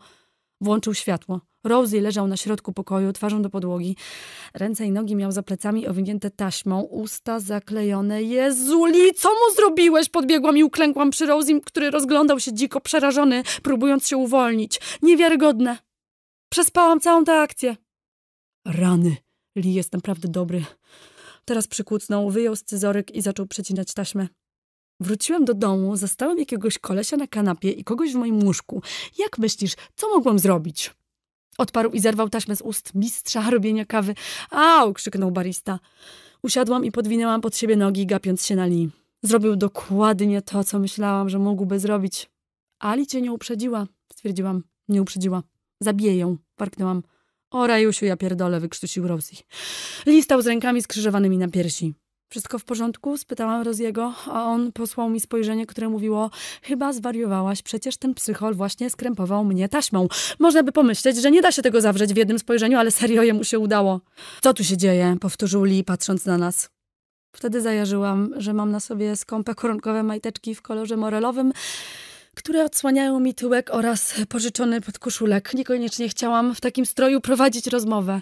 Włączył światło. Rosie leżał na środku pokoju, twarzą do podłogi. Ręce i nogi miał za plecami owinięte taśmą, usta zaklejone. Jezuli, co mu zrobiłeś? Podbiegłam i uklękłam przy Rosie, który rozglądał się dziko, przerażony, próbując się uwolnić. Niewiarygodne. Przespałam całą tę akcję. Rany. Lee jest naprawdę dobry. Teraz przykucnął, wyjął scyzoryk i zaczął przecinać taśmę. Wróciłem do domu, zastałem jakiegoś kolesia na kanapie i kogoś w moim łóżku. Jak myślisz, co mogłem zrobić? Odparł i zerwał taśmę z ust mistrza robienia kawy. Au! krzyknął barista. Usiadłam i podwinęłam pod siebie nogi, gapiąc się na Li. Zrobił dokładnie to, co myślałam, że mógłby zrobić. Ali cię nie uprzedziła, stwierdziłam. Nie uprzedziła. Zabiję ją, warknęłam. O rajusiu, ja pierdolę, wykrztusił Rosie. Li stał z rękami skrzyżowanymi na piersi. Wszystko w porządku? Spytałam Roziego, a on posłał mi spojrzenie, które mówiło chyba zwariowałaś, przecież ten psychol właśnie skrępował mnie taśmą. Można by pomyśleć, że nie da się tego zawrzeć w jednym spojrzeniu, ale serio jemu się udało. Co tu się dzieje? Powtórzył Lee, patrząc na nas. Wtedy zajarzyłam, że mam na sobie skąpe koronkowe majteczki w kolorze morelowym, które odsłaniają mi tyłek oraz pożyczony podkoszulek. Niekoniecznie chciałam w takim stroju prowadzić rozmowę.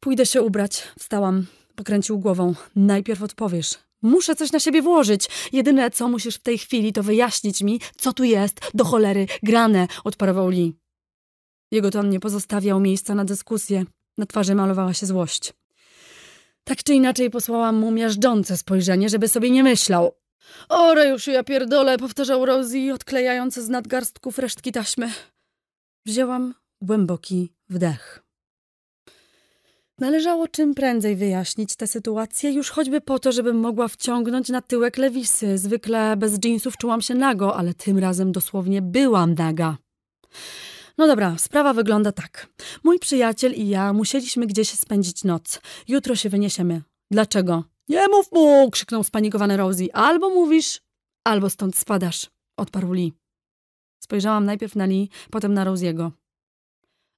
Pójdę się ubrać. Wstałam. Pokręcił głową. Najpierw odpowiesz. Muszę coś na siebie włożyć. Jedyne, co musisz w tej chwili, to wyjaśnić mi, co tu jest, do cholery, grane, odparował Lee. Jego ton nie pozostawiał miejsca na dyskusję. Na twarzy malowała się złość. Tak czy inaczej posłałam mu miażdżące spojrzenie, żeby sobie nie myślał. Ore już ja pierdolę, powtarzał Rosie, odklejając z nadgarstków resztki taśmy. Wzięłam głęboki wdech. Należało czym prędzej wyjaśnić tę sytuację, już choćby po to, żebym mogła wciągnąć na tyłek lewisy. Zwykle bez dżinsów czułam się nago, ale tym razem dosłownie byłam naga. No dobra, sprawa wygląda tak. Mój przyjaciel i ja musieliśmy gdzieś spędzić noc. Jutro się wyniesiemy. Dlaczego? Nie mów mu! krzyknął spanikowany Rosie. Albo mówisz, albo stąd spadasz, odparł Lee. Spojrzałam najpierw na Lee, potem na Rosiego.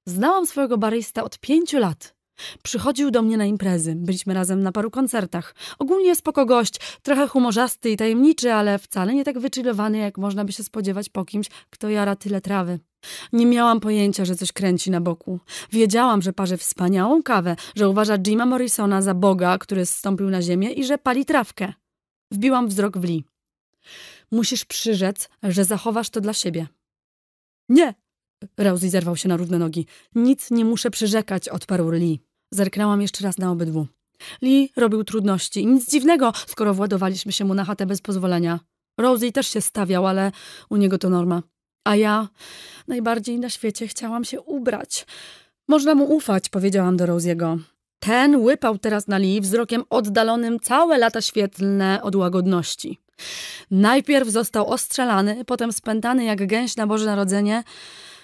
Znałam swojego barista od pięciu lat. Przychodził do mnie na imprezy. Byliśmy razem na paru koncertach. Ogólnie spoko gość, trochę humorzasty i tajemniczy, ale wcale nie tak wyczylowany, jak można by się spodziewać po kimś, kto jara tyle trawy. Nie miałam pojęcia, że coś kręci na boku. Wiedziałam, że parzy wspaniałą kawę, że uważa Jima Morrisona za Boga, który zstąpił na ziemię i że pali trawkę. Wbiłam wzrok w Lee. Musisz przyrzec, że zachowasz to dla siebie. Nie! Rosie zerwał się na równe nogi. Nic nie muszę przyrzekać, odparł Lee. Zerknęłam jeszcze raz na obydwu. Lee robił trudności nic dziwnego, skoro władowaliśmy się mu na chatę bez pozwolenia. Rosie też się stawiał, ale u niego to norma. A ja najbardziej na świecie chciałam się ubrać. Można mu ufać, powiedziałam do Rosiego. Ten łypał teraz na Lee wzrokiem oddalonym całe lata świetlne od łagodności. Najpierw został ostrzelany, potem spętany jak gęś na Boże Narodzenie,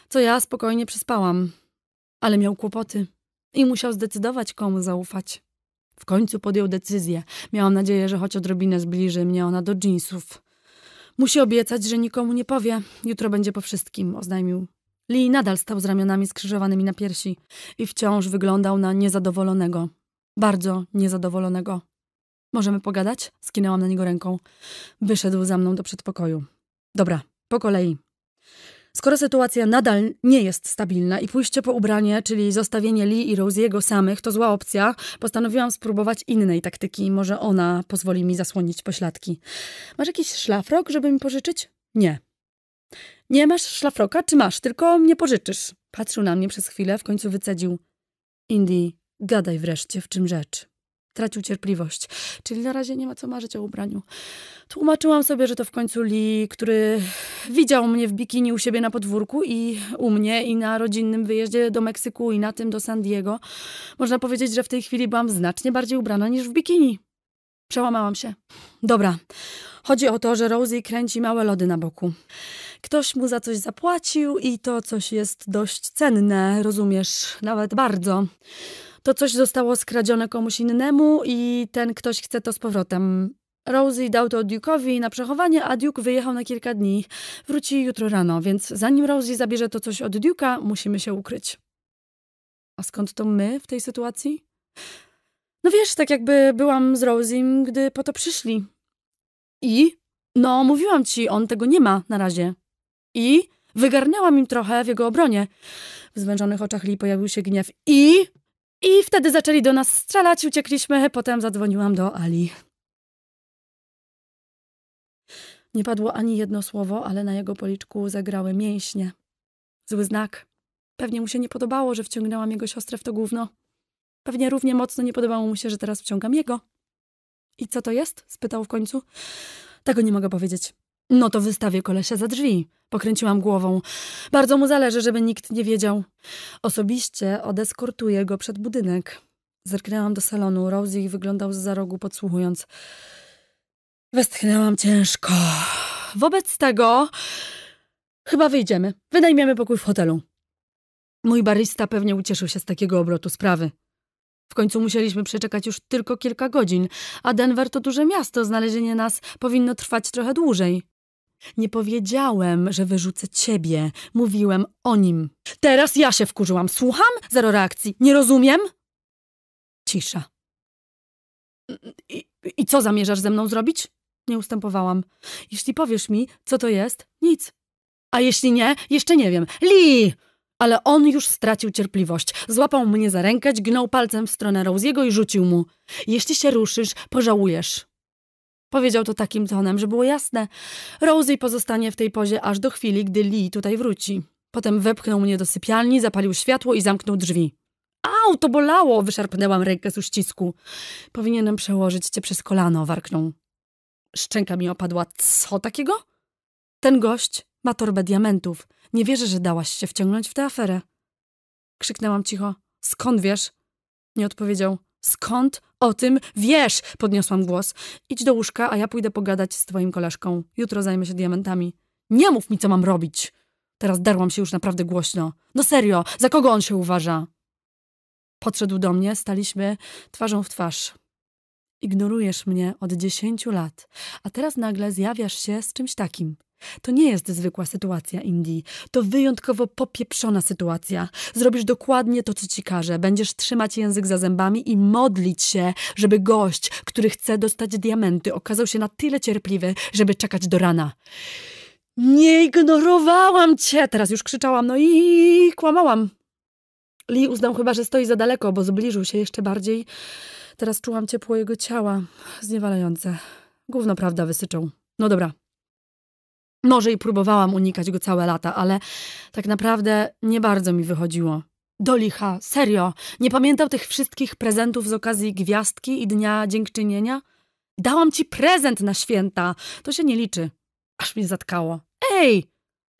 co ja spokojnie przespałam. Ale miał kłopoty i musiał zdecydować, komu zaufać. W końcu podjął decyzję. Miałam nadzieję, że choć odrobinę zbliży mnie ona do dżinsów. Musi obiecać, że nikomu nie powie. Jutro będzie po wszystkim, oznajmił. Lee nadal stał z ramionami skrzyżowanymi na piersi i wciąż wyglądał na niezadowolonego. Bardzo niezadowolonego. Możemy pogadać? Skinęłam na niego ręką. Wyszedł za mną do przedpokoju. Dobra, po kolei. Skoro sytuacja nadal nie jest stabilna i pójście po ubranie, czyli zostawienie Lee i Rosie'ego samych, to zła opcja, postanowiłam spróbować innej taktyki. Może ona pozwoli mi zasłonić pośladki. Masz jakiś szlafrok, żeby mi pożyczyć? Nie. Nie masz szlafroka, czy masz? Tylko mnie pożyczysz. Patrzył na mnie przez chwilę, w końcu wycedził. Indy, gadaj wreszcie, w czym rzecz. Tracił cierpliwość, czyli na razie nie ma co marzyć o ubraniu. Tłumaczyłam sobie, że to w końcu Lee, który widział mnie w bikini u siebie na podwórku i u mnie i na rodzinnym wyjeździe do Meksyku i na tym do San Diego. Można powiedzieć, że w tej chwili byłam znacznie bardziej ubrana niż w bikini. Przełamałam się. Dobra, chodzi o to, że Rosie kręci małe lody na boku. Ktoś mu za coś zapłacił i to coś jest dość cenne, rozumiesz, nawet bardzo. To coś zostało skradzione komuś innemu i ten ktoś chce to z powrotem. Rosie dał to Duke'owi na przechowanie, a Duke wyjechał na kilka dni. Wróci jutro rano, więc zanim Rosie zabierze to coś od Duke'a, musimy się ukryć. A skąd to my w tej sytuacji? No wiesz, tak jakby byłam z Rosie, gdy po to przyszli. I? No, mówiłam ci, on tego nie ma na razie. I? Wygarnęłam im trochę w jego obronie. W zwężonych oczach Lee pojawił się gniew. I? I wtedy zaczęli do nas strzelać, uciekliśmy, potem zadzwoniłam do Ali. Nie padło ani jedno słowo, ale na jego policzku zagrały mięśnie. Zły znak. Pewnie mu się nie podobało, że wciągnęłam jego siostrę w to gówno. Pewnie równie mocno nie podobało mu się, że teraz wciągam jego. I co to jest? spytał w końcu. Tego nie mogę powiedzieć. No to wystawię kolesia za drzwi. Pokręciłam głową. Bardzo mu zależy, żeby nikt nie wiedział. Osobiście odeskortuję go przed budynek. Zerknęłam do salonu. Rosie wyglądał z za rogu, podsłuchując. Westchnęłam ciężko. Wobec tego chyba wyjdziemy. Wynajmiemy pokój w hotelu. Mój barista pewnie ucieszył się z takiego obrotu sprawy. W końcu musieliśmy przeczekać już tylko kilka godzin, a Denver to duże miasto, znalezienie nas powinno trwać trochę dłużej. Nie powiedziałem, że wyrzucę ciebie. Mówiłem o nim. Teraz ja się wkurzyłam. Słucham? Zero reakcji. Nie rozumiem? Cisza. I, I, co zamierzasz ze mną zrobić? Nie ustępowałam. Jeśli powiesz mi, co to jest, nic. A jeśli nie, jeszcze nie wiem. Lee! Ale on już stracił cierpliwość. Złapał mnie za rękę, dźgnął palcem w stronę Rosiego i rzucił mu. Jeśli się ruszysz, pożałujesz. Powiedział to takim tonem, że było jasne. Rosie pozostanie w tej pozie aż do chwili, gdy Lee tutaj wróci. Potem wepchnął mnie do sypialni, zapalił światło i zamknął drzwi. Au, to bolało! Wyszarpnęłam rękę z uścisku. Powinienem przełożyć cię przez kolano, warknął. Szczęka mi opadła. Co takiego? Ten gość ma torbę diamentów. Nie wierzę, że dałaś się wciągnąć w tę aferę. Krzyknęłam cicho. Skąd wiesz? Nie odpowiedział. Skąd o tym wiesz? Podniosłam głos. Idź do łóżka, a ja pójdę pogadać z twoim koleżką. Jutro zajmę się diamentami. Nie mów mi, co mam robić. Teraz darłam się już naprawdę głośno. No serio, za kogo on się uważa? Podszedł do mnie, staliśmy twarzą w twarz. Ignorujesz mnie od dziesięciu lat, a teraz nagle zjawiasz się z czymś takim. To nie jest zwykła sytuacja, Indie. To wyjątkowo popieprzona sytuacja. Zrobisz dokładnie to, co ci każę. Będziesz trzymać język za zębami i modlić się, żeby gość, który chce dostać diamenty, okazał się na tyle cierpliwy, żeby czekać do rana. Nie ignorowałam cię! Teraz już krzyczałam, no i kłamałam. Lee uznał chyba, że stoi za daleko, bo zbliżył się jeszcze bardziej. Teraz czułam ciepło jego ciała. Zniewalające. Gówno prawda wysyczą. No dobra, może i próbowałam unikać go całe lata, ale tak naprawdę nie bardzo mi wychodziło. Do licha, serio, nie pamiętał tych wszystkich prezentów z okazji gwiazdki i Dnia Dziękczynienia? Dałam ci prezent na święta, to się nie liczy. Aż mnie zatkało. Ej,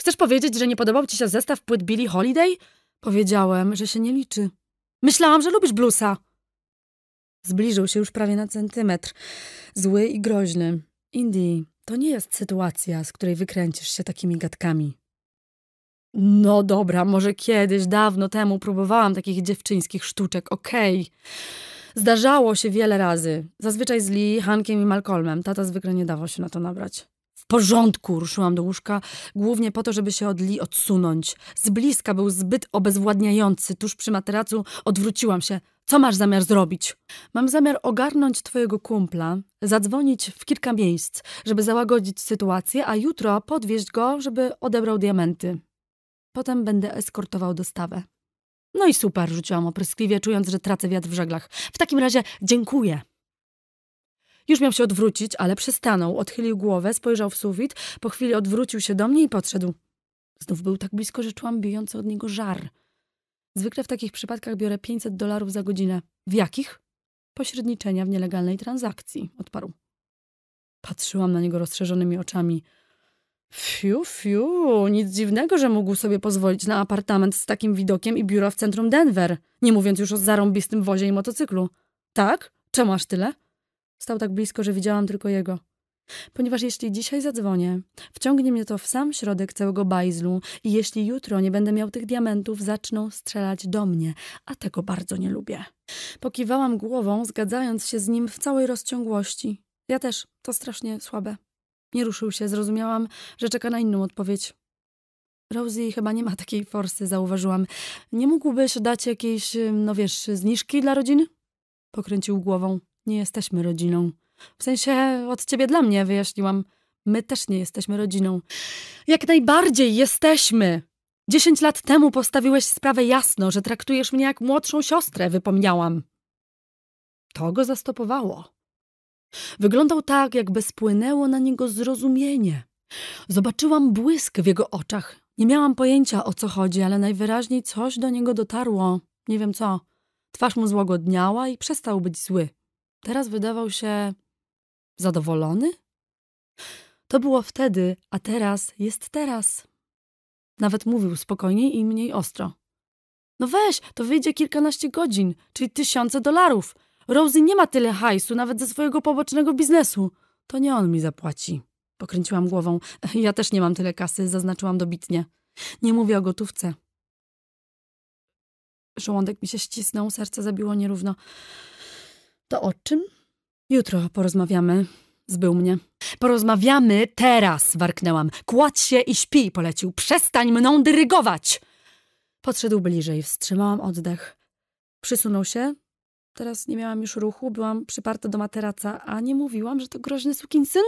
chcesz powiedzieć, że nie podobał ci się zestaw płyt Billie Holiday? Powiedziałem, że się nie liczy. Myślałam, że lubisz bluesa. Zbliżył się już prawie na centymetr. Zły i groźny. Indie, to nie jest sytuacja, z której wykręcisz się takimi gadkami. No dobra, może kiedyś, dawno temu próbowałam takich dziewczyńskich sztuczek, okej. Okay. Zdarzało się wiele razy. Zazwyczaj z Lee, Hankiem i Malcolmem. Tata zwykle nie dawał się na to nabrać. W porządku, ruszyłam do łóżka, głównie po to, żeby się od Lee odsunąć. Z bliska był zbyt obezwładniający. Tuż przy materacu odwróciłam się. Co masz zamiar zrobić? Mam zamiar ogarnąć twojego kumpla, zadzwonić w kilka miejsc, żeby załagodzić sytuację, a jutro podwieźć go, żeby odebrał diamenty. Potem będę eskortował dostawę. No i super, rzuciłam opryskliwie, czując, że tracę wiatr w żaglach. W takim razie dziękuję. Już miał się odwrócić, ale przystanął, odchylił głowę, spojrzał w sufit, po chwili odwrócił się do mnie i podszedł. Znów był tak blisko, że czułam bijący od niego żar. Zwykle w takich przypadkach biorę 500 dolarów za godzinę. W jakich? pośredniczenia w nielegalnej transakcji, odparł. Patrzyłam na niego rozszerzonymi oczami. Fiu, fiu, nic dziwnego, że mógł sobie pozwolić na apartament z takim widokiem i biuro w centrum Denver, nie mówiąc już o zarąbistym wozie i motocyklu. Tak? Czemu aż tyle? Stał tak blisko, że widziałam tylko jego. Ponieważ jeśli dzisiaj zadzwonię, wciągnie mnie to w sam środek całego bajzlu i jeśli jutro nie będę miał tych diamentów, zaczną strzelać do mnie, a tego bardzo nie lubię. Pokiwałam głową, zgadzając się z nim w całej rozciągłości. Ja też, to strasznie słabe. Nie ruszył się, zrozumiałam, że czeka na inną odpowiedź. Rosie chyba nie ma takiej forsy, zauważyłam. Nie mógłbyś dać jakiejś, no wiesz, zniżki dla rodziny? Pokręcił głową. Nie jesteśmy rodziną. W sensie od ciebie dla mnie, wyjaśniłam. My też nie jesteśmy rodziną. Jak najbardziej jesteśmy! Dziesięć lat temu postawiłeś sprawę jasno, że traktujesz mnie jak młodszą siostrę, wypomniałam. To go zastopowało. Wyglądał tak, jakby spłynęło na niego zrozumienie. Zobaczyłam błysk w jego oczach. Nie miałam pojęcia, o co chodzi, ale najwyraźniej coś do niego dotarło. Nie wiem co. Twarz mu złagodniała i przestał być zły. Teraz wydawał się zadowolony? To było wtedy, a teraz jest teraz. Nawet mówił spokojniej i mniej ostro. No weź, to wyjdzie kilkanaście godzin, czyli tysiące dolarów. Rosie nie ma tyle hajsu, nawet ze swojego pobocznego biznesu. To nie on mi zapłaci. Pokręciłam głową. Ja też nie mam tyle kasy, zaznaczyłam dobitnie. Nie mówię o gotówce. Żołądek mi się ścisnął, serce zabiło nierówno. To o czym? Jutro porozmawiamy. Zbył mnie. Porozmawiamy teraz, warknęłam. Kładź się i śpi, polecił. Przestań mną dyrygować! Podszedł bliżej, wstrzymałam oddech. Przysunął się. Teraz nie miałam już ruchu, byłam przyparta do materaca, a nie mówiłam, że to groźny sukinsyn?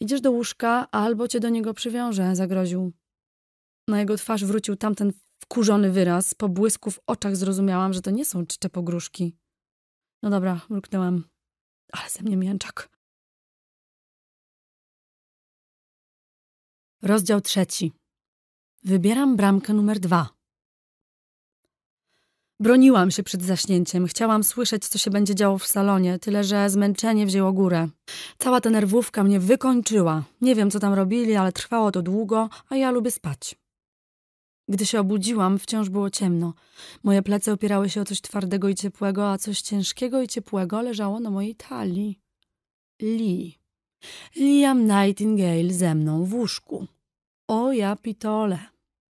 Idziesz do łóżka, albo cię do niego przywiążę, zagroził. Na jego twarz wrócił tamten wkurzony wyraz. Po błysku w oczach zrozumiałam, że to nie są czcze pogróżki. No dobra, mruknęłam. Ale ze mnie mięczak. Rozdział trzeci. Wybieram bramkę numer dwa. Broniłam się przed zaśnięciem. Chciałam słyszeć, co się będzie działo w salonie, tyle że zmęczenie wzięło górę. Cała ta nerwówka mnie wykończyła. Nie wiem, co tam robili, ale trwało to długo, a ja lubię spać. Gdy się obudziłam, wciąż było ciemno. Moje plecy opierały się o coś twardego i ciepłego, a coś ciężkiego i ciepłego leżało na mojej talii. Lee. Liam Nightingale ze mną w łóżku. O ja pitole.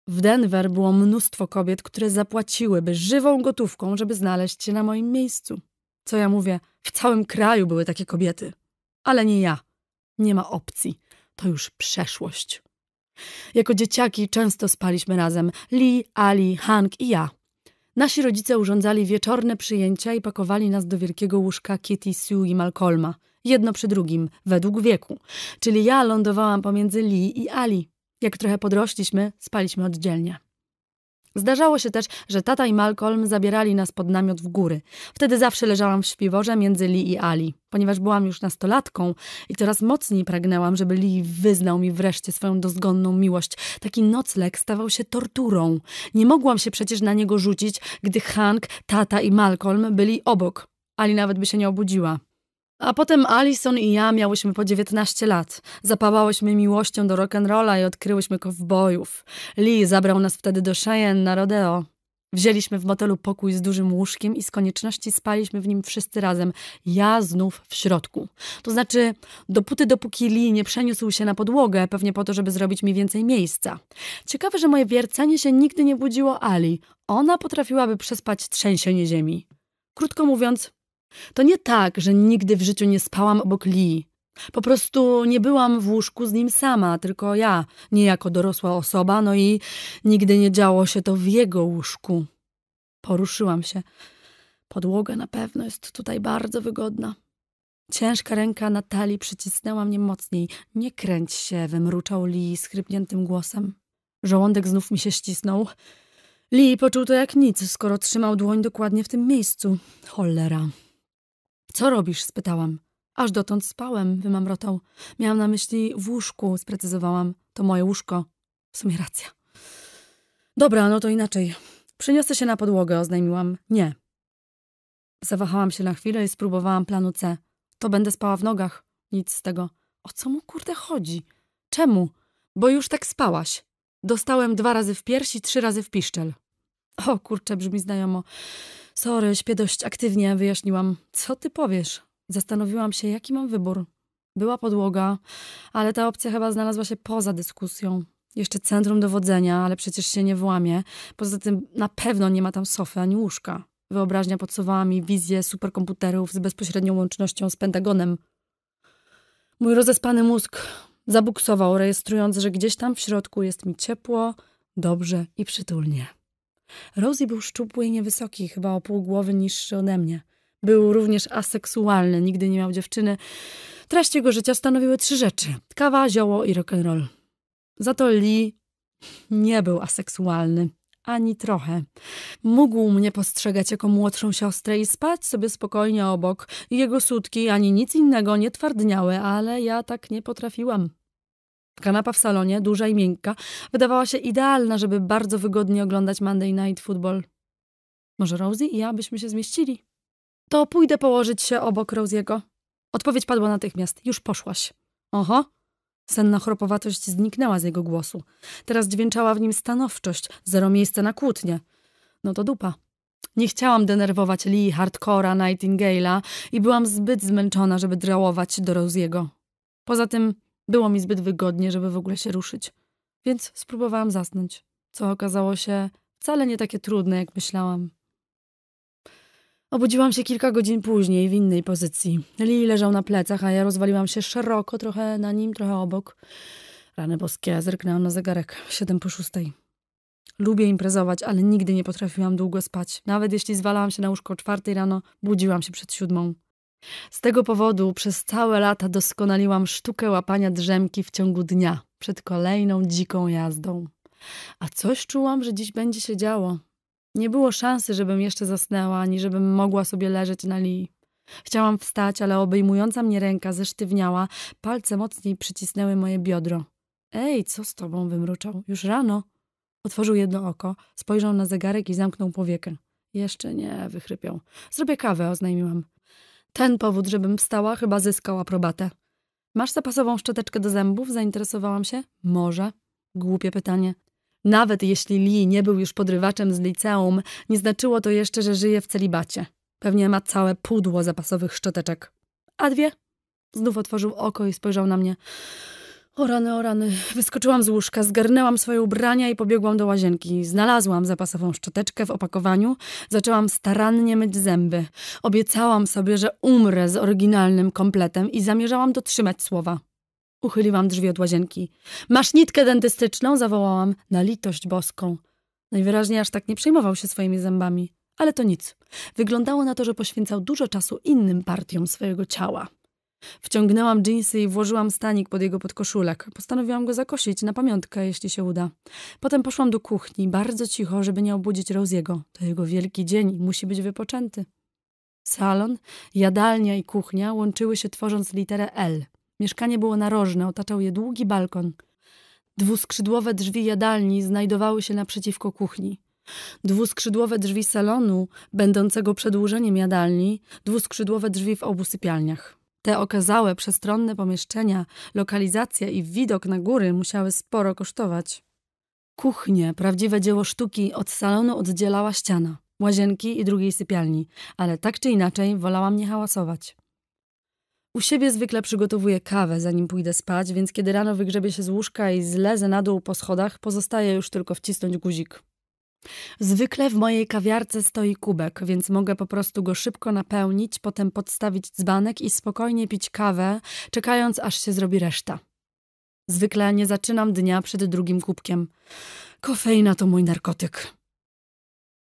W Denver było mnóstwo kobiet, które zapłaciłyby żywą gotówką, żeby znaleźć się na moim miejscu. Co ja mówię, w całym kraju były takie kobiety. Ale nie ja. Nie ma opcji. To już przeszłość. Jako dzieciaki często spaliśmy razem. Lee, Ali, Hank i ja. Nasi rodzice urządzali wieczorne przyjęcia i pakowali nas do wielkiego łóżka Kitty, Sue i Malcolma. Jedno przy drugim, według wieku. Czyli ja lądowałam pomiędzy Lee i Ali. Jak trochę podrośliśmy, spaliśmy oddzielnie. Zdarzało się też, że tata i Malcolm zabierali nas pod namiot w góry. Wtedy zawsze leżałam w śpiworze między Lee i Ali. Ponieważ byłam już nastolatką i coraz mocniej pragnęłam, żeby Lee wyznał mi wreszcie swoją dozgonną miłość, taki nocleg stawał się torturą. Nie mogłam się przecież na niego rzucić, gdy Hank, tata i Malcolm byli obok. Ali nawet by się nie obudziła. A potem Alison i ja miałyśmy po 19 lat. Zapałałyśmy miłością do rock'n'rolla i odkryłyśmy kowbojów. Lee zabrał nas wtedy do Cheyenne na rodeo. Wzięliśmy w motelu pokój z dużym łóżkiem i z konieczności spaliśmy w nim wszyscy razem. Ja znów w środku. To znaczy, dopóty dopóki Lee nie przeniósł się na podłogę, pewnie po to, żeby zrobić mi więcej miejsca. Ciekawe, że moje wiercenie się nigdy nie budziło Ali. Ona potrafiłaby przespać trzęsienie ziemi. Krótko mówiąc, to nie tak, że nigdy w życiu nie spałam obok Lee. Po prostu nie byłam w łóżku z nim sama, tylko ja, nie jako dorosła osoba, no i nigdy nie działo się to w jego łóżku. Poruszyłam się. Podłoga na pewno jest tutaj bardzo wygodna. Ciężka ręka Natalii przycisnęła mnie mocniej. Nie kręć się, wymruczał Lee schrypniętym głosem. Żołądek znów mi się ścisnął. Lee poczuł to jak nic, skoro trzymał dłoń dokładnie w tym miejscu. Cholera. Co robisz? spytałam. Aż dotąd spałem, wymamrotał. Miałam na myśli w łóżku, sprecyzowałam. To moje łóżko. W sumie racja. Dobra, no to inaczej. Przyniosę się na podłogę, oznajmiłam. Nie. Zawahałam się na chwilę i spróbowałam planu C. To będę spała w nogach. Nic z tego. O co mu kurde chodzi? Czemu? Bo już tak spałaś. Dostałem dwa razy w piersi, trzy razy w piszczel. O kurczę, brzmi znajomo. Sorry, śpię dość aktywnie, wyjaśniłam. Co ty powiesz? Zastanowiłam się, jaki mam wybór. Była podłoga, ale ta opcja chyba znalazła się poza dyskusją. Jeszcze centrum dowodzenia, ale przecież się nie włamie. Poza tym na pewno nie ma tam sofy ani łóżka. Wyobraźnia podsuwała mi wizję superkomputerów z bezpośrednią łącznością z Pentagonem. Mój rozespany mózg zabuksował, rejestrując, że gdzieś tam w środku jest mi ciepło, dobrze i przytulnie. Rosie był szczupły i niewysoki, chyba o pół głowy niższy ode mnie. Był również aseksualny, nigdy nie miał dziewczyny. Treść jego życia stanowiły trzy rzeczy: kawa, zioło i rock'n'roll. Za to Lee nie był aseksualny. Ani trochę. Mógł mnie postrzegać jako młodszą siostrę i spać sobie spokojnie obok. Jego sutki ani nic innego nie twardniały, ale ja tak nie potrafiłam. Kanapa w salonie, duża i miękka, wydawała się idealna, żeby bardzo wygodnie oglądać Monday Night Football. Może Rosie i ja byśmy się zmieścili? To pójdę położyć się obok Rosiego. Odpowiedź padła natychmiast. Już poszłaś. Oho. Senna chropowatość zniknęła z jego głosu. Teraz dźwięczała w nim stanowczość, zero miejsca na kłótnie. No to dupa. Nie chciałam denerwować Lee, Hardcora, Nightingale'a i byłam zbyt zmęczona, żeby drałować do Rosiego. Poza tym było mi zbyt wygodnie, żeby w ogóle się ruszyć. Więc spróbowałam zasnąć, co okazało się wcale nie takie trudne, jak myślałam. Obudziłam się kilka godzin później w innej pozycji. Lee leżał na plecach, a ja rozwaliłam się szeroko, trochę na nim, trochę obok. Rany boskie, zerknęłam na zegarek. Siedem po szóstej. Lubię imprezować, ale nigdy nie potrafiłam długo spać. Nawet jeśli zwalałam się na łóżko o czwartej rano, budziłam się przed siódmą. Z tego powodu przez całe lata doskonaliłam sztukę łapania drzemki w ciągu dnia, przed kolejną dziką jazdą. A coś czułam, że dziś będzie się działo. Nie było szansy, żebym jeszcze zasnęła, ani żebym mogła sobie leżeć na li. Chciałam wstać, ale obejmująca mnie ręka zesztywniała, palce mocniej przycisnęły moje biodro. Ej, co z tobą? wymruczał. Już rano. Otworzył jedno oko, spojrzał na zegarek i zamknął powiekę. Jeszcze nie, wychrypiał. Zrobię kawę, oznajmiłam. Ten powód, żebym wstała, chyba zyskał aprobatę. Masz zapasową szczoteczkę do zębów? Zainteresowałam się. Może. Głupie pytanie. Nawet jeśli Lee nie był już podrywaczem z liceum, nie znaczyło to jeszcze, że żyje w celibacie. Pewnie ma całe pudło zapasowych szczoteczek. A dwie? Znów otworzył oko i spojrzał na mnie. O rany, o rany. Wyskoczyłam z łóżka, zgarnęłam swoje ubrania i pobiegłam do łazienki. Znalazłam zapasową szczoteczkę w opakowaniu. Zaczęłam starannie myć zęby. Obiecałam sobie, że umrę z oryginalnym kompletem i zamierzałam dotrzymać słowa. Uchyliłam drzwi od łazienki. Masz nitkę dentystyczną? zawołałam. Na litość boską. Najwyraźniej aż tak nie przejmował się swoimi zębami. Ale to nic. Wyglądało na to, że poświęcał dużo czasu innym partiom swojego ciała. Wciągnęłam dżinsy i włożyłam stanik pod jego podkoszulek. Postanowiłam go zakosić na pamiątkę, jeśli się uda. Potem poszłam do kuchni, bardzo cicho, żeby nie obudzić Roziego. To jego wielki dzień musi być wypoczęty. Salon, jadalnia i kuchnia łączyły się tworząc literę L. Mieszkanie było narożne, otaczał je długi balkon. Dwuskrzydłowe drzwi jadalni znajdowały się naprzeciwko kuchni. Dwuskrzydłowe drzwi salonu, będącego przedłużeniem jadalni, dwuskrzydłowe drzwi w obu sypialniach. Te okazałe, przestronne pomieszczenia, lokalizacja i widok na góry musiały sporo kosztować. Kuchnię, prawdziwe dzieło sztuki, od salonu oddzielała ściana, łazienki i drugiej sypialni, ale tak czy inaczej wolałam nie hałasować. U siebie zwykle przygotowuję kawę, zanim pójdę spać, więc kiedy rano wygrzebię się z łóżka i zlezę na dół po schodach, pozostaje już tylko wcisnąć guzik. Zwykle w mojej kawiarce stoi kubek, więc mogę po prostu go szybko napełnić, potem podstawić dzbanek i spokojnie pić kawę, czekając aż się zrobi reszta. Zwykle nie zaczynam dnia przed drugim kubkiem. Kofeina to mój narkotyk.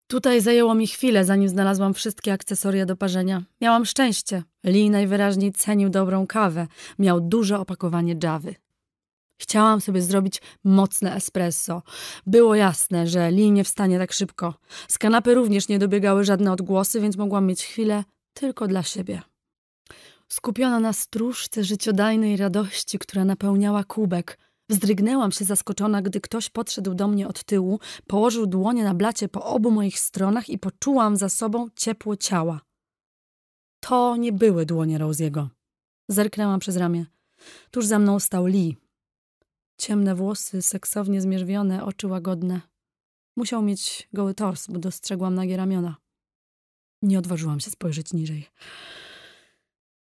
Tutaj zajęło mi chwilę, zanim znalazłam wszystkie akcesoria do parzenia. Miałam szczęście. Lee najwyraźniej cenił dobrą kawę. Miał duże opakowanie Javy. Chciałam sobie zrobić mocne espresso. Było jasne, że Lee nie wstanie tak szybko. Z kanapy również nie dobiegały żadne odgłosy, więc mogłam mieć chwilę tylko dla siebie. Skupiona na stróżce życiodajnej radości, która napełniała kubek, wzdrygnęłam się zaskoczona, gdy ktoś podszedł do mnie od tyłu, położył dłonie na blacie po obu moich stronach i poczułam za sobą ciepło ciała. To nie były dłonie Rosiego. Zerknęłam przez ramię. Tuż za mną stał Lee. Ciemne włosy, seksownie zmierzwione, oczy łagodne. Musiał mieć goły tors, bo dostrzegłam nagie ramiona. Nie odważyłam się spojrzeć niżej.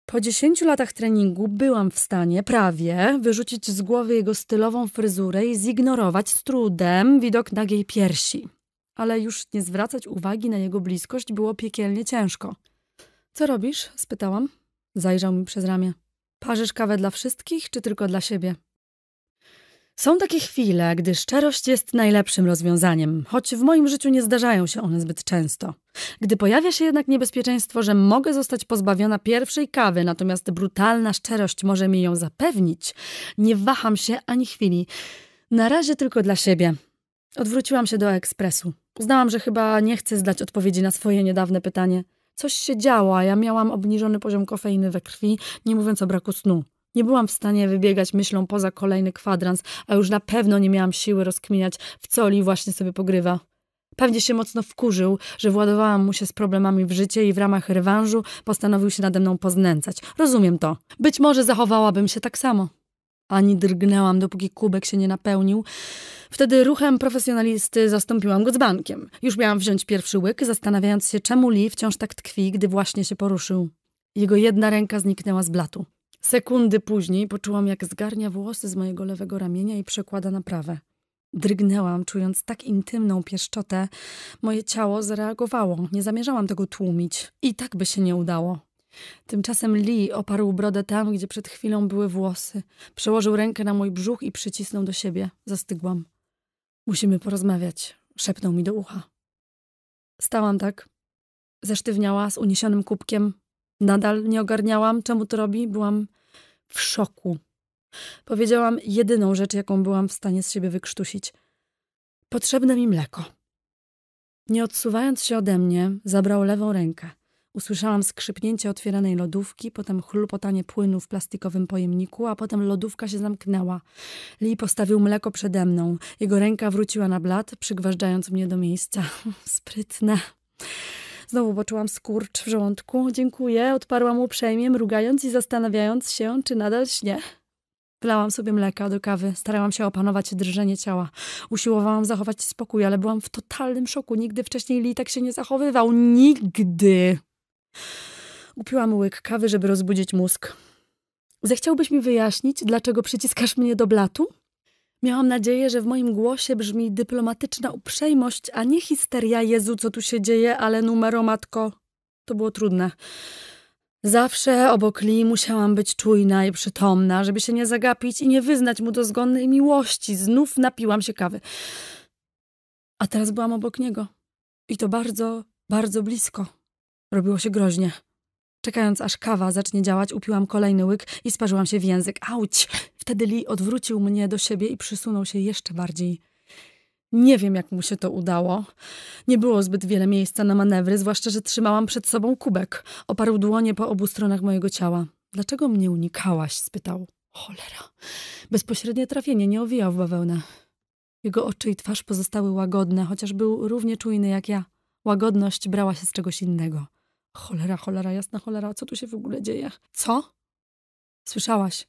Po dziesięciu latach treningu byłam w stanie prawie wyrzucić z głowy jego stylową fryzurę i zignorować z trudem widok nagiej piersi. Ale już nie zwracać uwagi na jego bliskość było piekielnie ciężko. Co robisz? spytałam. Zajrzał mi przez ramię. Parzysz kawę dla wszystkich, czy tylko dla siebie? Są takie chwile, gdy szczerość jest najlepszym rozwiązaniem, choć w moim życiu nie zdarzają się one zbyt często. Gdy pojawia się jednak niebezpieczeństwo, że mogę zostać pozbawiona pierwszej kawy, natomiast brutalna szczerość może mi ją zapewnić, nie waham się ani chwili. Na razie tylko dla siebie. Odwróciłam się do ekspresu. Uznałam, że chyba nie chcę zdać odpowiedzi na swoje niedawne pytanie. Coś się działo, a ja miałam obniżony poziom kofeiny we krwi, nie mówiąc o braku snu. Nie byłam w stanie wybiegać myślą poza kolejny kwadrans, a już na pewno nie miałam siły rozkminiać, w co Li właśnie sobie pogrywa. Pewnie się mocno wkurzył, że władowałam mu się z problemami w życie i w ramach rewanżu postanowił się nade mną poznęcać. Rozumiem to. Być może zachowałabym się tak samo. Ani drgnęłam, dopóki kubek się nie napełnił. Wtedy ruchem profesjonalisty zastąpiłam go dzbankiem. Już miałam wziąć pierwszy łyk, zastanawiając się, czemu Lee wciąż tak tkwi, gdy właśnie się poruszył. Jego jedna ręka zniknęła z blatu. Sekundy później poczułam, jak zgarnia włosy z mojego lewego ramienia i przekłada na prawe. Drgnęłam, czując tak intymną pieszczotę. Moje ciało zareagowało. Nie zamierzałam tego tłumić. I tak by się nie udało. Tymczasem Lee oparł brodę tam, gdzie przed chwilą były włosy. Przełożył rękę na mój brzuch i przycisnął do siebie. Zastygłam. Musimy porozmawiać, szepnął mi do ucha. Stałam tak. Zesztywniała z uniesionym kubkiem. Nadal nie ogarniałam, czemu to robi. Byłam w szoku. Powiedziałam jedyną rzecz, jaką byłam w stanie z siebie wykrztusić. Potrzebne mi mleko. Nie odsuwając się ode mnie, zabrał lewą rękę. Usłyszałam skrzypnięcie otwieranej lodówki, potem chlupotanie płynu w plastikowym pojemniku, a potem lodówka się zamknęła. Lee postawił mleko przede mną. Jego ręka wróciła na blat, przygważdżając mnie do miejsca. Sprytne. Znowu poczułam skurcz w żołądku. Dziękuję, odparłam uprzejmie, mrugając i zastanawiając się, czy nadal śnie. Wlałam sobie mleka do kawy, starałam się opanować drżenie ciała. Usiłowałam zachować spokój, ale byłam w totalnym szoku. Nigdy wcześniej Lee tak się nie zachowywał. Nigdy! Upiłam łyk kawy, żeby rozbudzić mózg. Zechciałbyś mi wyjaśnić, dlaczego przyciskasz mnie do blatu? Miałam nadzieję, że w moim głosie brzmi dyplomatyczna uprzejmość, a nie histeria Jezu, co tu się dzieje, ale numero matko. To było trudne. Zawsze obok Lee musiałam być czujna i przytomna, żeby się nie zagapić i nie wyznać mu dozgonnej miłości. Znów napiłam się kawy. A teraz byłam obok niego. I to bardzo, bardzo blisko. Robiło się groźnie. Czekając aż kawa zacznie działać, upiłam kolejny łyk i sparzyłam się w język. Auć! Wtedy Lee odwrócił mnie do siebie i przysunął się jeszcze bardziej. Nie wiem, jak mu się to udało. Nie było zbyt wiele miejsca na manewry, zwłaszcza, że trzymałam przed sobą kubek. Oparł dłonie po obu stronach mojego ciała. Dlaczego mnie unikałaś? spytał. Cholera. Bezpośrednie trafienie nie owijał w bawełnę. Jego oczy i twarz pozostały łagodne, chociaż był równie czujny jak ja. Łagodność brała się z czegoś innego. Cholera, cholera, jasna cholera, co tu się w ogóle dzieje? Co? Słyszałaś?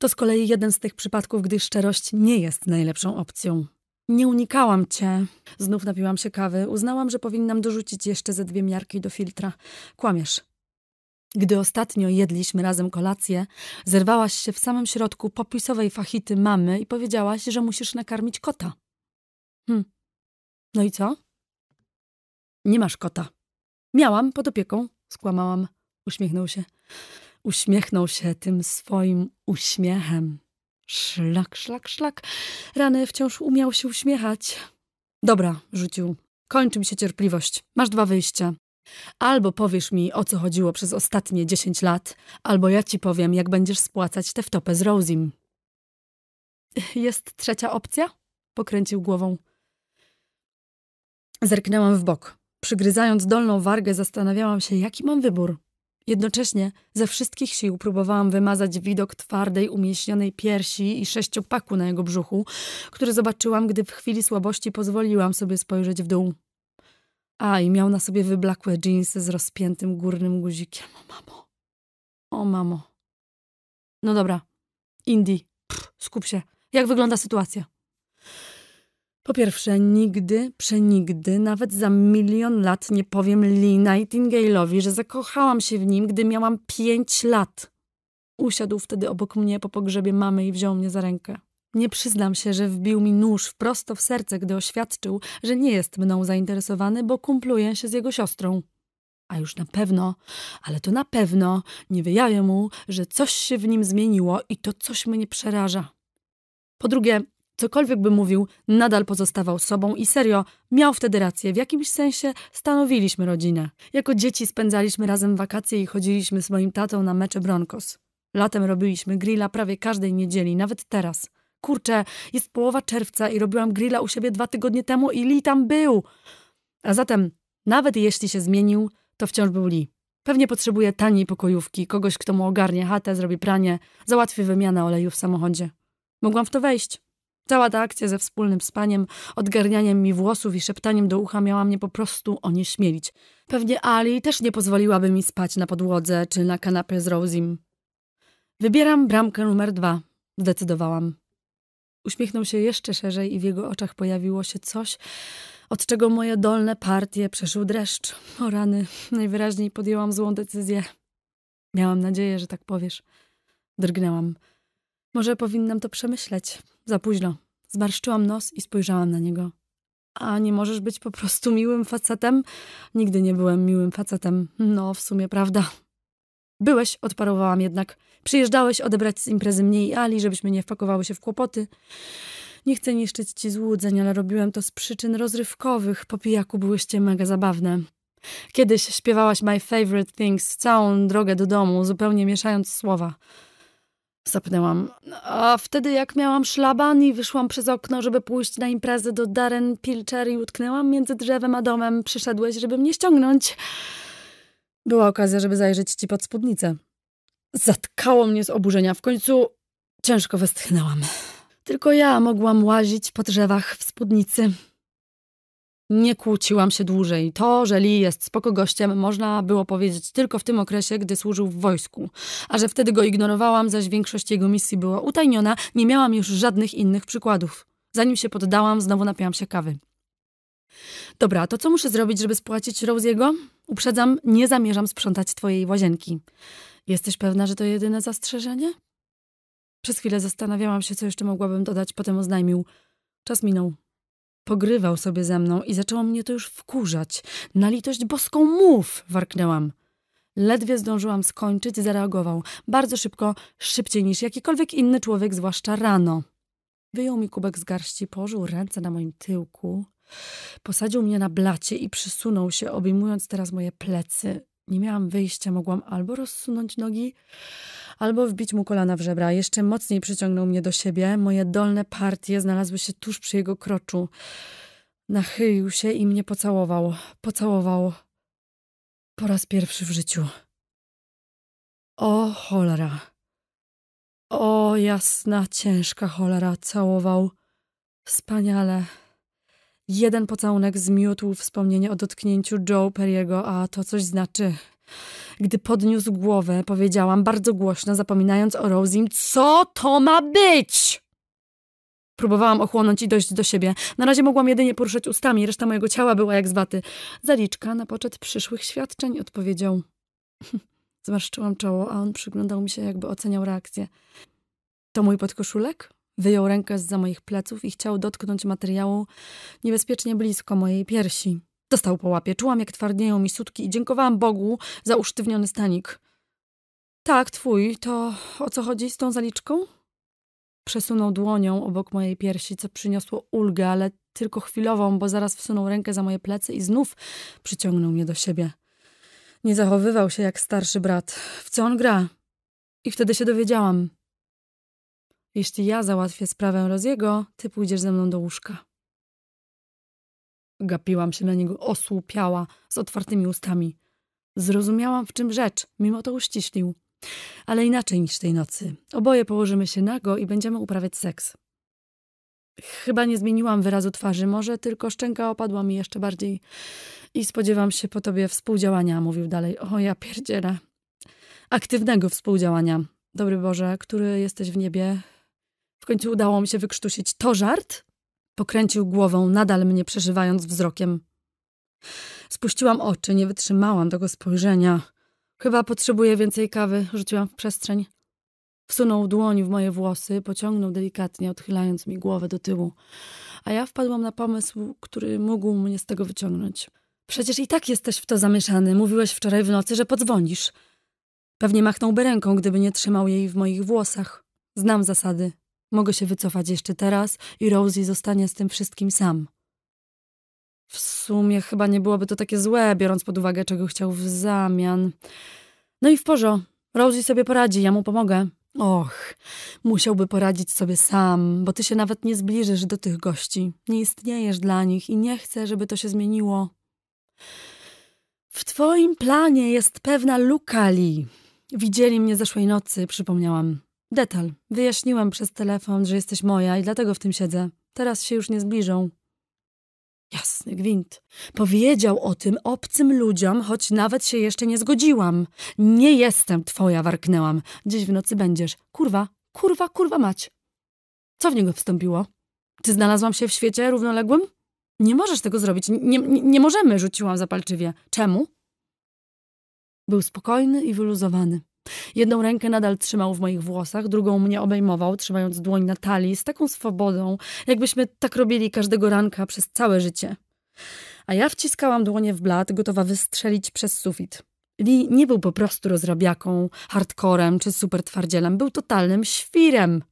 To z kolei jeden z tych przypadków, gdy szczerość nie jest najlepszą opcją. Nie unikałam cię. Znów napiłam się kawy. Uznałam, że powinnam dorzucić jeszcze ze dwie miarki do filtra. Kłamiesz. Gdy ostatnio jedliśmy razem kolację, zerwałaś się w samym środku popisowej fachity mamy i powiedziałaś, że musisz nakarmić kota. Hm. No i co? Nie masz kota. Miałam pod opieką, skłamałam. Uśmiechnął się. Uśmiechnął się tym swoim uśmiechem. Szlak, szlak, szlak. Rany wciąż umiał się uśmiechać. Dobra, rzucił. Kończy mi się cierpliwość. Masz dwa wyjścia. Albo powiesz mi, o co chodziło przez ostatnie dziesięć lat, albo ja ci powiem, jak będziesz spłacać tę wtopę z Rosim. Jest trzecia opcja? Pokręcił głową. Zerknęłam w bok. Przygryzając dolną wargę, zastanawiałam się, jaki mam wybór. Jednocześnie ze wszystkich sił próbowałam wymazać widok twardej, umieśnionej piersi i sześciopaku na jego brzuchu, który zobaczyłam, gdy w chwili słabości pozwoliłam sobie spojrzeć w dół. A, i miał na sobie wyblakłe dżinsy z rozpiętym górnym guzikiem. O mamo. O mamo. No dobra. Pff, skup się. Jak wygląda sytuacja? Po pierwsze, nigdy, przenigdy, nawet za milion lat nie powiem Lee Nightingale'owi, że zakochałam się w nim, gdy miałam pięć lat. Usiadł wtedy obok mnie po pogrzebie mamy i wziął mnie za rękę. Nie przyznam się, że wbił mi nóż prosto w serce, gdy oświadczył, że nie jest mną zainteresowany, bo kumpluje się z jego siostrą. A już na pewno, ale to na pewno nie wyjawię mu, że coś się w nim zmieniło i to coś mnie przeraża. Po drugie, cokolwiek by mówił, nadal pozostawał sobą i serio, miał wtedy rację. W jakimś sensie stanowiliśmy rodzinę. Jako dzieci spędzaliśmy razem wakacje i chodziliśmy z moim tatą na mecze Broncos. Latem robiliśmy grilla prawie każdej niedzieli, nawet teraz. Kurczę, jest połowa czerwca i robiłam grilla u siebie dwa tygodnie temu i Lee tam był. A zatem, nawet jeśli się zmienił, to wciąż był Lee. Pewnie potrzebuje taniej pokojówki, kogoś, kto mu ogarnie chatę, zrobi pranie, załatwi wymianę oleju w samochodzie. Mogłam w to wejść. Cała ta akcja ze wspólnym spaniem, odgarnianiem mi włosów i szeptaniem do ucha miała mnie po prostu onieśmielić. Pewnie Ali też nie pozwoliłaby mi spać na podłodze czy na kanapie z Rosim. Wybieram bramkę numer dwa, zdecydowałam. Uśmiechnął się jeszcze szerzej i w jego oczach pojawiło się coś, od czego moje dolne partie przeszył dreszcz. O rany, najwyraźniej podjęłam złą decyzję. Miałam nadzieję, że tak powiesz. Drgnęłam. Może powinnam to przemyśleć. Za późno. Zmarszczyłam nos i spojrzałam na niego. A nie możesz być po prostu miłym facetem? Nigdy nie byłem miłym facetem. No, w sumie prawda. Byłeś, odparowałam jednak. Przyjeżdżałeś odebrać z imprezy mnie i Ali, żebyśmy nie wpakowały się w kłopoty. Nie chcę niszczyć ci złudzeń, ale robiłem to z przyczyn rozrywkowych. Po pijaku byłyście mega zabawne. Kiedyś śpiewałaś My Favorite Things całą drogę do domu, zupełnie mieszając słowa. Zapnęłam. A wtedy jak miałam szlaban i wyszłam przez okno, żeby pójść na imprezę do Darren Pilcher i utknęłam między drzewem a domem, przyszedłeś, żeby mnie ściągnąć. Była okazja, żeby zajrzeć ci pod spódnicę. Zatkało mnie z oburzenia. W końcu ciężko westchnęłam. Tylko ja mogłam łazić po drzewach w spódnicy. Nie kłóciłam się dłużej. To, że Lee jest spoko gościem, można było powiedzieć tylko w tym okresie, gdy służył w wojsku. A że wtedy go ignorowałam, zaś większość jego misji była utajniona, nie miałam już żadnych innych przykładów. Zanim się poddałam, znowu napiłam się kawy. Dobra, to co muszę zrobić, żeby spłacić Rosiego? Uprzedzam, nie zamierzam sprzątać twojej łazienki. Jesteś pewna, że to jedyne zastrzeżenie? Przez chwilę zastanawiałam się, co jeszcze mogłabym dodać, potem oznajmił. Czas minął. Pogrywał sobie ze mną i zaczęło mnie to już wkurzać. Na litość boską mów! warknęłam. Ledwie zdążyłam skończyć, zareagował. Bardzo szybko, szybciej niż jakikolwiek inny człowiek, zwłaszcza rano. Wyjął mi kubek z garści, położył ręce na moim tyłku, posadził mnie na blacie i przysunął się, obejmując teraz moje plecy. Nie miałam wyjścia, mogłam albo rozsunąć nogi, albo wbić mu kolana w żebra. Jeszcze mocniej przyciągnął mnie do siebie. Moje dolne partie znalazły się tuż przy jego kroczu. Nachylił się i mnie pocałował. Pocałował po raz pierwszy w życiu. O cholera. O jasna, ciężka cholera. Całował. Wspaniale. Jeden pocałunek zmiótł wspomnienie o dotknięciu Joe Perry'ego, a to coś znaczy. Gdy podniósł głowę, powiedziałam bardzo głośno, zapominając o Rosim, co to ma być? Próbowałam ochłonąć i dojść do siebie. Na razie mogłam jedynie poruszać ustami, reszta mojego ciała była jak z waty. Zaliczka na poczet przyszłych świadczeń, odpowiedział. Zmarszczyłam czoło, a on przyglądał mi się, jakby oceniał reakcję. To mój podkoszulek? Wyjął rękę z za moich pleców i chciał dotknąć materiału niebezpiecznie blisko mojej piersi. Dostał po łapie. Czułam, jak twardnieją mi sutki i dziękowałam Bogu za usztywniony stanik. Tak, twój. To o co chodzi z tą zaliczką? Przesunął dłonią obok mojej piersi, co przyniosło ulgę, ale tylko chwilową, bo zaraz wsunął rękę za moje plecy i znów przyciągnął mnie do siebie. Nie zachowywał się jak starszy brat. W co on gra? I wtedy się dowiedziałam. Jeśli ja załatwię sprawę Roziego, ty pójdziesz ze mną do łóżka. Gapiłam się na niego osłupiała, z otwartymi ustami. Zrozumiałam, w czym rzecz, mimo to uściślił. Ale inaczej niż tej nocy. Oboje położymy się nago i będziemy uprawiać seks. Chyba nie zmieniłam wyrazu twarzy, może tylko szczęka opadła mi jeszcze bardziej. I spodziewam się po tobie współdziałania, mówił dalej. O, ja pierdzielę. Aktywnego współdziałania. Dobry Boże, który jesteś w niebie. W końcu udało mi się wykrztusić. To żart? Pokręcił głową, nadal mnie przeżywając wzrokiem. Spuściłam oczy, nie wytrzymałam tego spojrzenia. Chyba potrzebuję więcej kawy, rzuciłam w przestrzeń. Wsunął dłoń w moje włosy, pociągnął delikatnie, odchylając mi głowę do tyłu. A ja wpadłam na pomysł, który mógł mnie z tego wyciągnąć. Przecież i tak jesteś w to zamieszany. Mówiłeś wczoraj w nocy, że podzwonisz. Pewnie machnąłby ręką, gdyby nie trzymał jej w moich włosach. Znam zasady. Mogę się wycofać jeszcze teraz i Rosie zostanie z tym wszystkim sam. W sumie chyba nie byłoby to takie złe, biorąc pod uwagę, czego chciał w zamian. No i w porządku. Rosie sobie poradzi, ja mu pomogę. Och, musiałby poradzić sobie sam, bo ty się nawet nie zbliżysz do tych gości. Nie istniejesz dla nich i nie chcę, żeby to się zmieniło. W twoim planie jest pewna luka, Lee. Widzieli mnie zeszłej nocy, przypomniałam. Detal. Wyjaśniłam przez telefon, że jesteś moja i dlatego w tym siedzę. Teraz się już nie zbliżą. Jasny gwint. Powiedział o tym obcym ludziom, choć nawet się jeszcze nie zgodziłam. Nie jestem twoja, warknęłam. Dziś w nocy będziesz. Kurwa, kurwa, kurwa mać. Co w niego wstąpiło? Czy znalazłam się w świecie równoległym? Nie możesz tego zrobić. Nie, nie, nie możemy, rzuciłam zapalczywie. Czemu? Był spokojny i wyluzowany. Jedną rękę nadal trzymał w moich włosach, drugą mnie obejmował, trzymając dłoń na talii z taką swobodą, jakbyśmy tak robili każdego ranka przez całe życie. A ja wciskałam dłonie w blat, gotowa wystrzelić przez sufit. Lee nie był po prostu rozrabiaką, hardcorem czy super twardzielem, był totalnym świrem.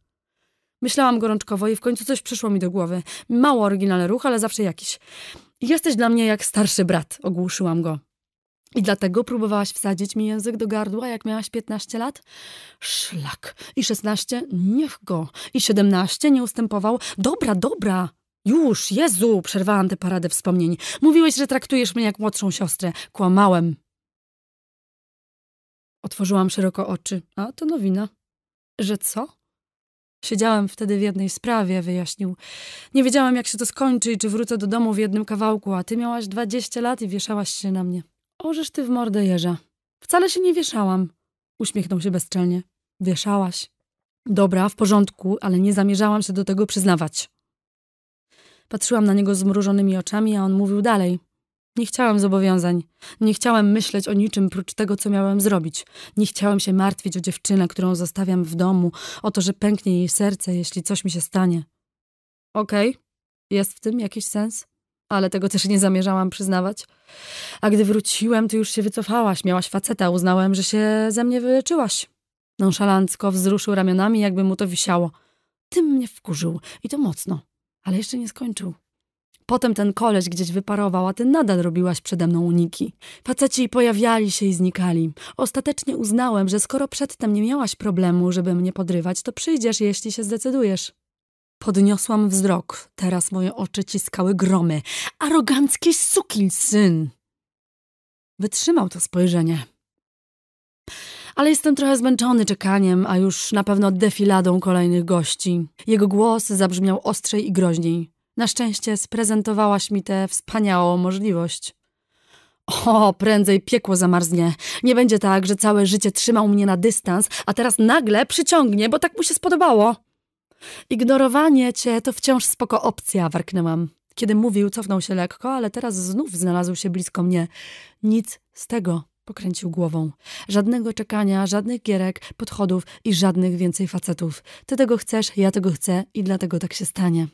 Myślałam gorączkowo i w końcu coś przyszło mi do głowy. Mało oryginalny ruch, ale zawsze jakiś. Jesteś dla mnie jak starszy brat, ogłuszyłam go. I dlatego próbowałaś wsadzić mi język do gardła, jak miałaś 15 lat? Szlak. I 16? Niech go. I 17? Nie ustępował? Dobra, dobra. Już, Jezu, przerwałam tę paradę wspomnień. Mówiłeś, że traktujesz mnie jak młodszą siostrę. Kłamałem. Otworzyłam szeroko oczy. A, to nowina. Że co? Siedziałem wtedy w jednej sprawie, wyjaśnił. Nie wiedziałam, jak się to skończy i czy wrócę do domu w jednym kawałku, a ty miałaś 20 lat i wieszałaś się na mnie. Ożesz ty w mordę jeża. Wcale się nie wieszałam. Uśmiechnął się bezczelnie. Wieszałaś. Dobra, w porządku, ale nie zamierzałam się do tego przyznawać. Patrzyłam na niego zmrużonymi oczami, a on mówił dalej. Nie chciałam zobowiązań. Nie chciałem myśleć o niczym prócz tego, co miałem zrobić. Nie chciałem się martwić o dziewczynę, którą zostawiam w domu, o to, że pęknie jej serce, jeśli coś mi się stanie. Okej, okay. jest w tym jakiś sens? Ale tego też nie zamierzałam przyznawać. A gdy wróciłem, to już się wycofałaś, miałaś faceta, uznałem, że się ze mnie wyleczyłaś. Nonszalancko wzruszył ramionami, jakby mu to wisiało. Tym mnie wkurzył i to mocno, ale jeszcze nie skończył. Potem ten koleś gdzieś wyparował, a ty nadal robiłaś przede mną uniki. Faceci pojawiali się i znikali. Ostatecznie uznałem, że skoro przedtem nie miałaś problemu, żeby mnie podrywać, to przyjdziesz, jeśli się zdecydujesz. Podniosłam wzrok. Teraz moje oczy ciskały gromy. Arogancki syn! Wytrzymał to spojrzenie. Ale jestem trochę zmęczony czekaniem, a już na pewno defiladą kolejnych gości. Jego głos zabrzmiał ostrzej i groźniej. Na szczęście sprezentowałaś mi tę wspaniałą możliwość. O, prędzej piekło zamarznie. Nie będzie tak, że całe życie trzymał mnie na dystans, a teraz nagle przyciągnie, bo tak mu się spodobało. Ignorowanie cię to wciąż spoko opcja, warknęłam. Kiedy mówił, cofnął się lekko, ale teraz znów znalazł się blisko mnie. Nic z tego, pokręcił głową. Żadnego czekania, żadnych gierek, podchodów i żadnych więcej facetów. Ty tego chcesz, ja tego chcę i dlatego tak się stanie.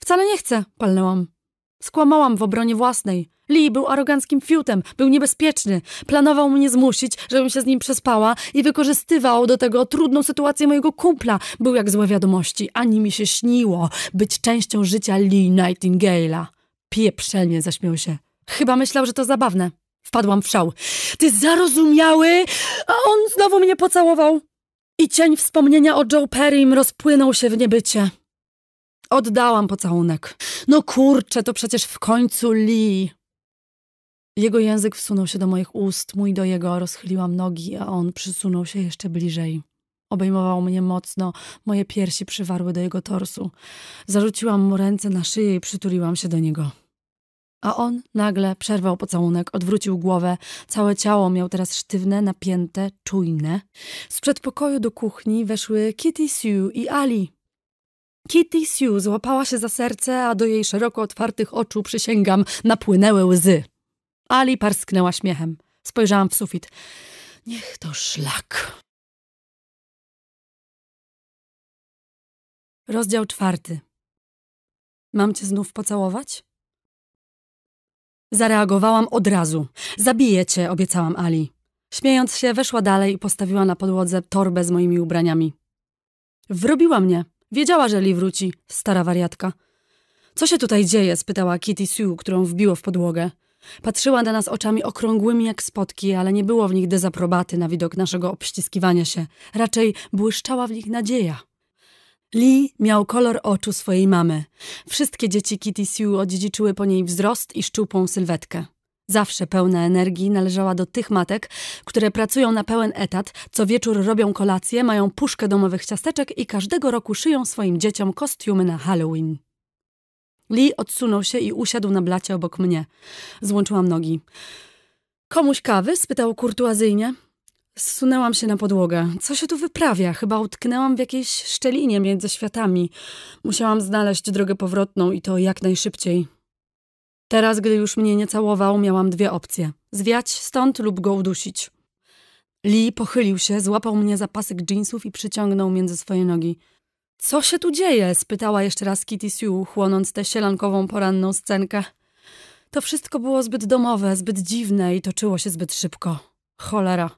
Wcale nie chcę, palnęłam. Skłamałam w obronie własnej. Lee był aroganckim fiutem, był niebezpieczny. Planował mnie zmusić, żebym się z nim przespała i wykorzystywał do tego trudną sytuację mojego kumpla. Był jak złe wiadomości. Ani mi się śniło być częścią życia Lee Nightingale'a. Pieprzenie zaśmiał się. Chyba myślał, że to zabawne. Wpadłam w szał. Ty zarozumiały? A on znowu mnie pocałował. I cień wspomnienia o Joe Perrym rozpłynął się w niebycie. Oddałam pocałunek. No kurczę, to przecież w końcu Lee. Jego język wsunął się do moich ust, mój do jego, rozchyliłam nogi, a on przysunął się jeszcze bliżej. Obejmował mnie mocno, moje piersi przywarły do jego torsu. Zarzuciłam mu ręce na szyję i przytuliłam się do niego. A on nagle przerwał pocałunek, odwrócił głowę. Całe ciało miał teraz sztywne, napięte, czujne. Z przedpokoju do kuchni weszły Kitty Sue i Ali. Kitty Sue złapała się za serce, a do jej szeroko otwartych oczu, przysięgam, napłynęły łzy. Ali parsknęła śmiechem. Spojrzałam w sufit. Niech to szlak. Rozdział czwarty. Mam cię znów pocałować? Zareagowałam od razu. Zabiję cię, obiecałam Ali. Śmiejąc się, weszła dalej i postawiła na podłodze torbę z moimi ubraniami. Wrobiła mnie. Wiedziała, że Lee wróci, stara wariatka. Co się tutaj dzieje? spytała Kitty Sue, którą wbiło w podłogę. Patrzyła na nas oczami okrągłymi jak spotki, ale nie było w nich dezaprobaty na widok naszego obściskiwania się. Raczej błyszczała w nich nadzieja. Lee miał kolor oczu swojej mamy. Wszystkie dzieci Kitty Sue odziedziczyły po niej wzrost i szczupłą sylwetkę. Zawsze pełna energii należała do tych matek, które pracują na pełen etat, co wieczór robią kolację, mają puszkę domowych ciasteczek i każdego roku szyją swoim dzieciom kostiumy na Halloween. Lee odsunął się i usiadł na blacie obok mnie. Złączyłam nogi. Komuś kawy? spytał kurtuazyjnie. Zsunęłam się na podłogę. Co się tu wyprawia? Chyba utknęłam w jakiejś szczelinie między światami. Musiałam znaleźć drogę powrotną i to jak najszybciej. Teraz, gdy już mnie nie całował, miałam dwie opcje. Zwiać stąd lub go udusić. Lee pochylił się, złapał mnie za pasek jeansów i przyciągnął między swoje nogi. Co się tu dzieje? spytała jeszcze raz Kitty Sue, chłonąc tę sielankową poranną scenkę. To wszystko było zbyt domowe, zbyt dziwne i toczyło się zbyt szybko. Cholera.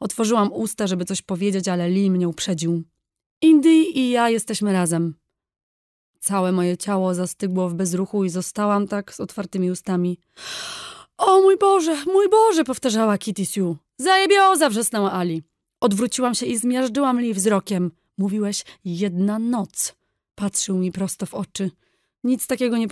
Otworzyłam usta, żeby coś powiedzieć, ale Lee mnie uprzedził. Indy i ja jesteśmy razem. Całe moje ciało zastygło w bezruchu i zostałam tak z otwartymi ustami. O mój Boże, mój Boże, powtarzała Kitty Sue. Zajebioza, wrzasnęła Ali. Odwróciłam się i zmiażdżyłam Lee wzrokiem. Mówiłeś jedna noc. Patrzył mi prosto w oczy. Nic takiego nie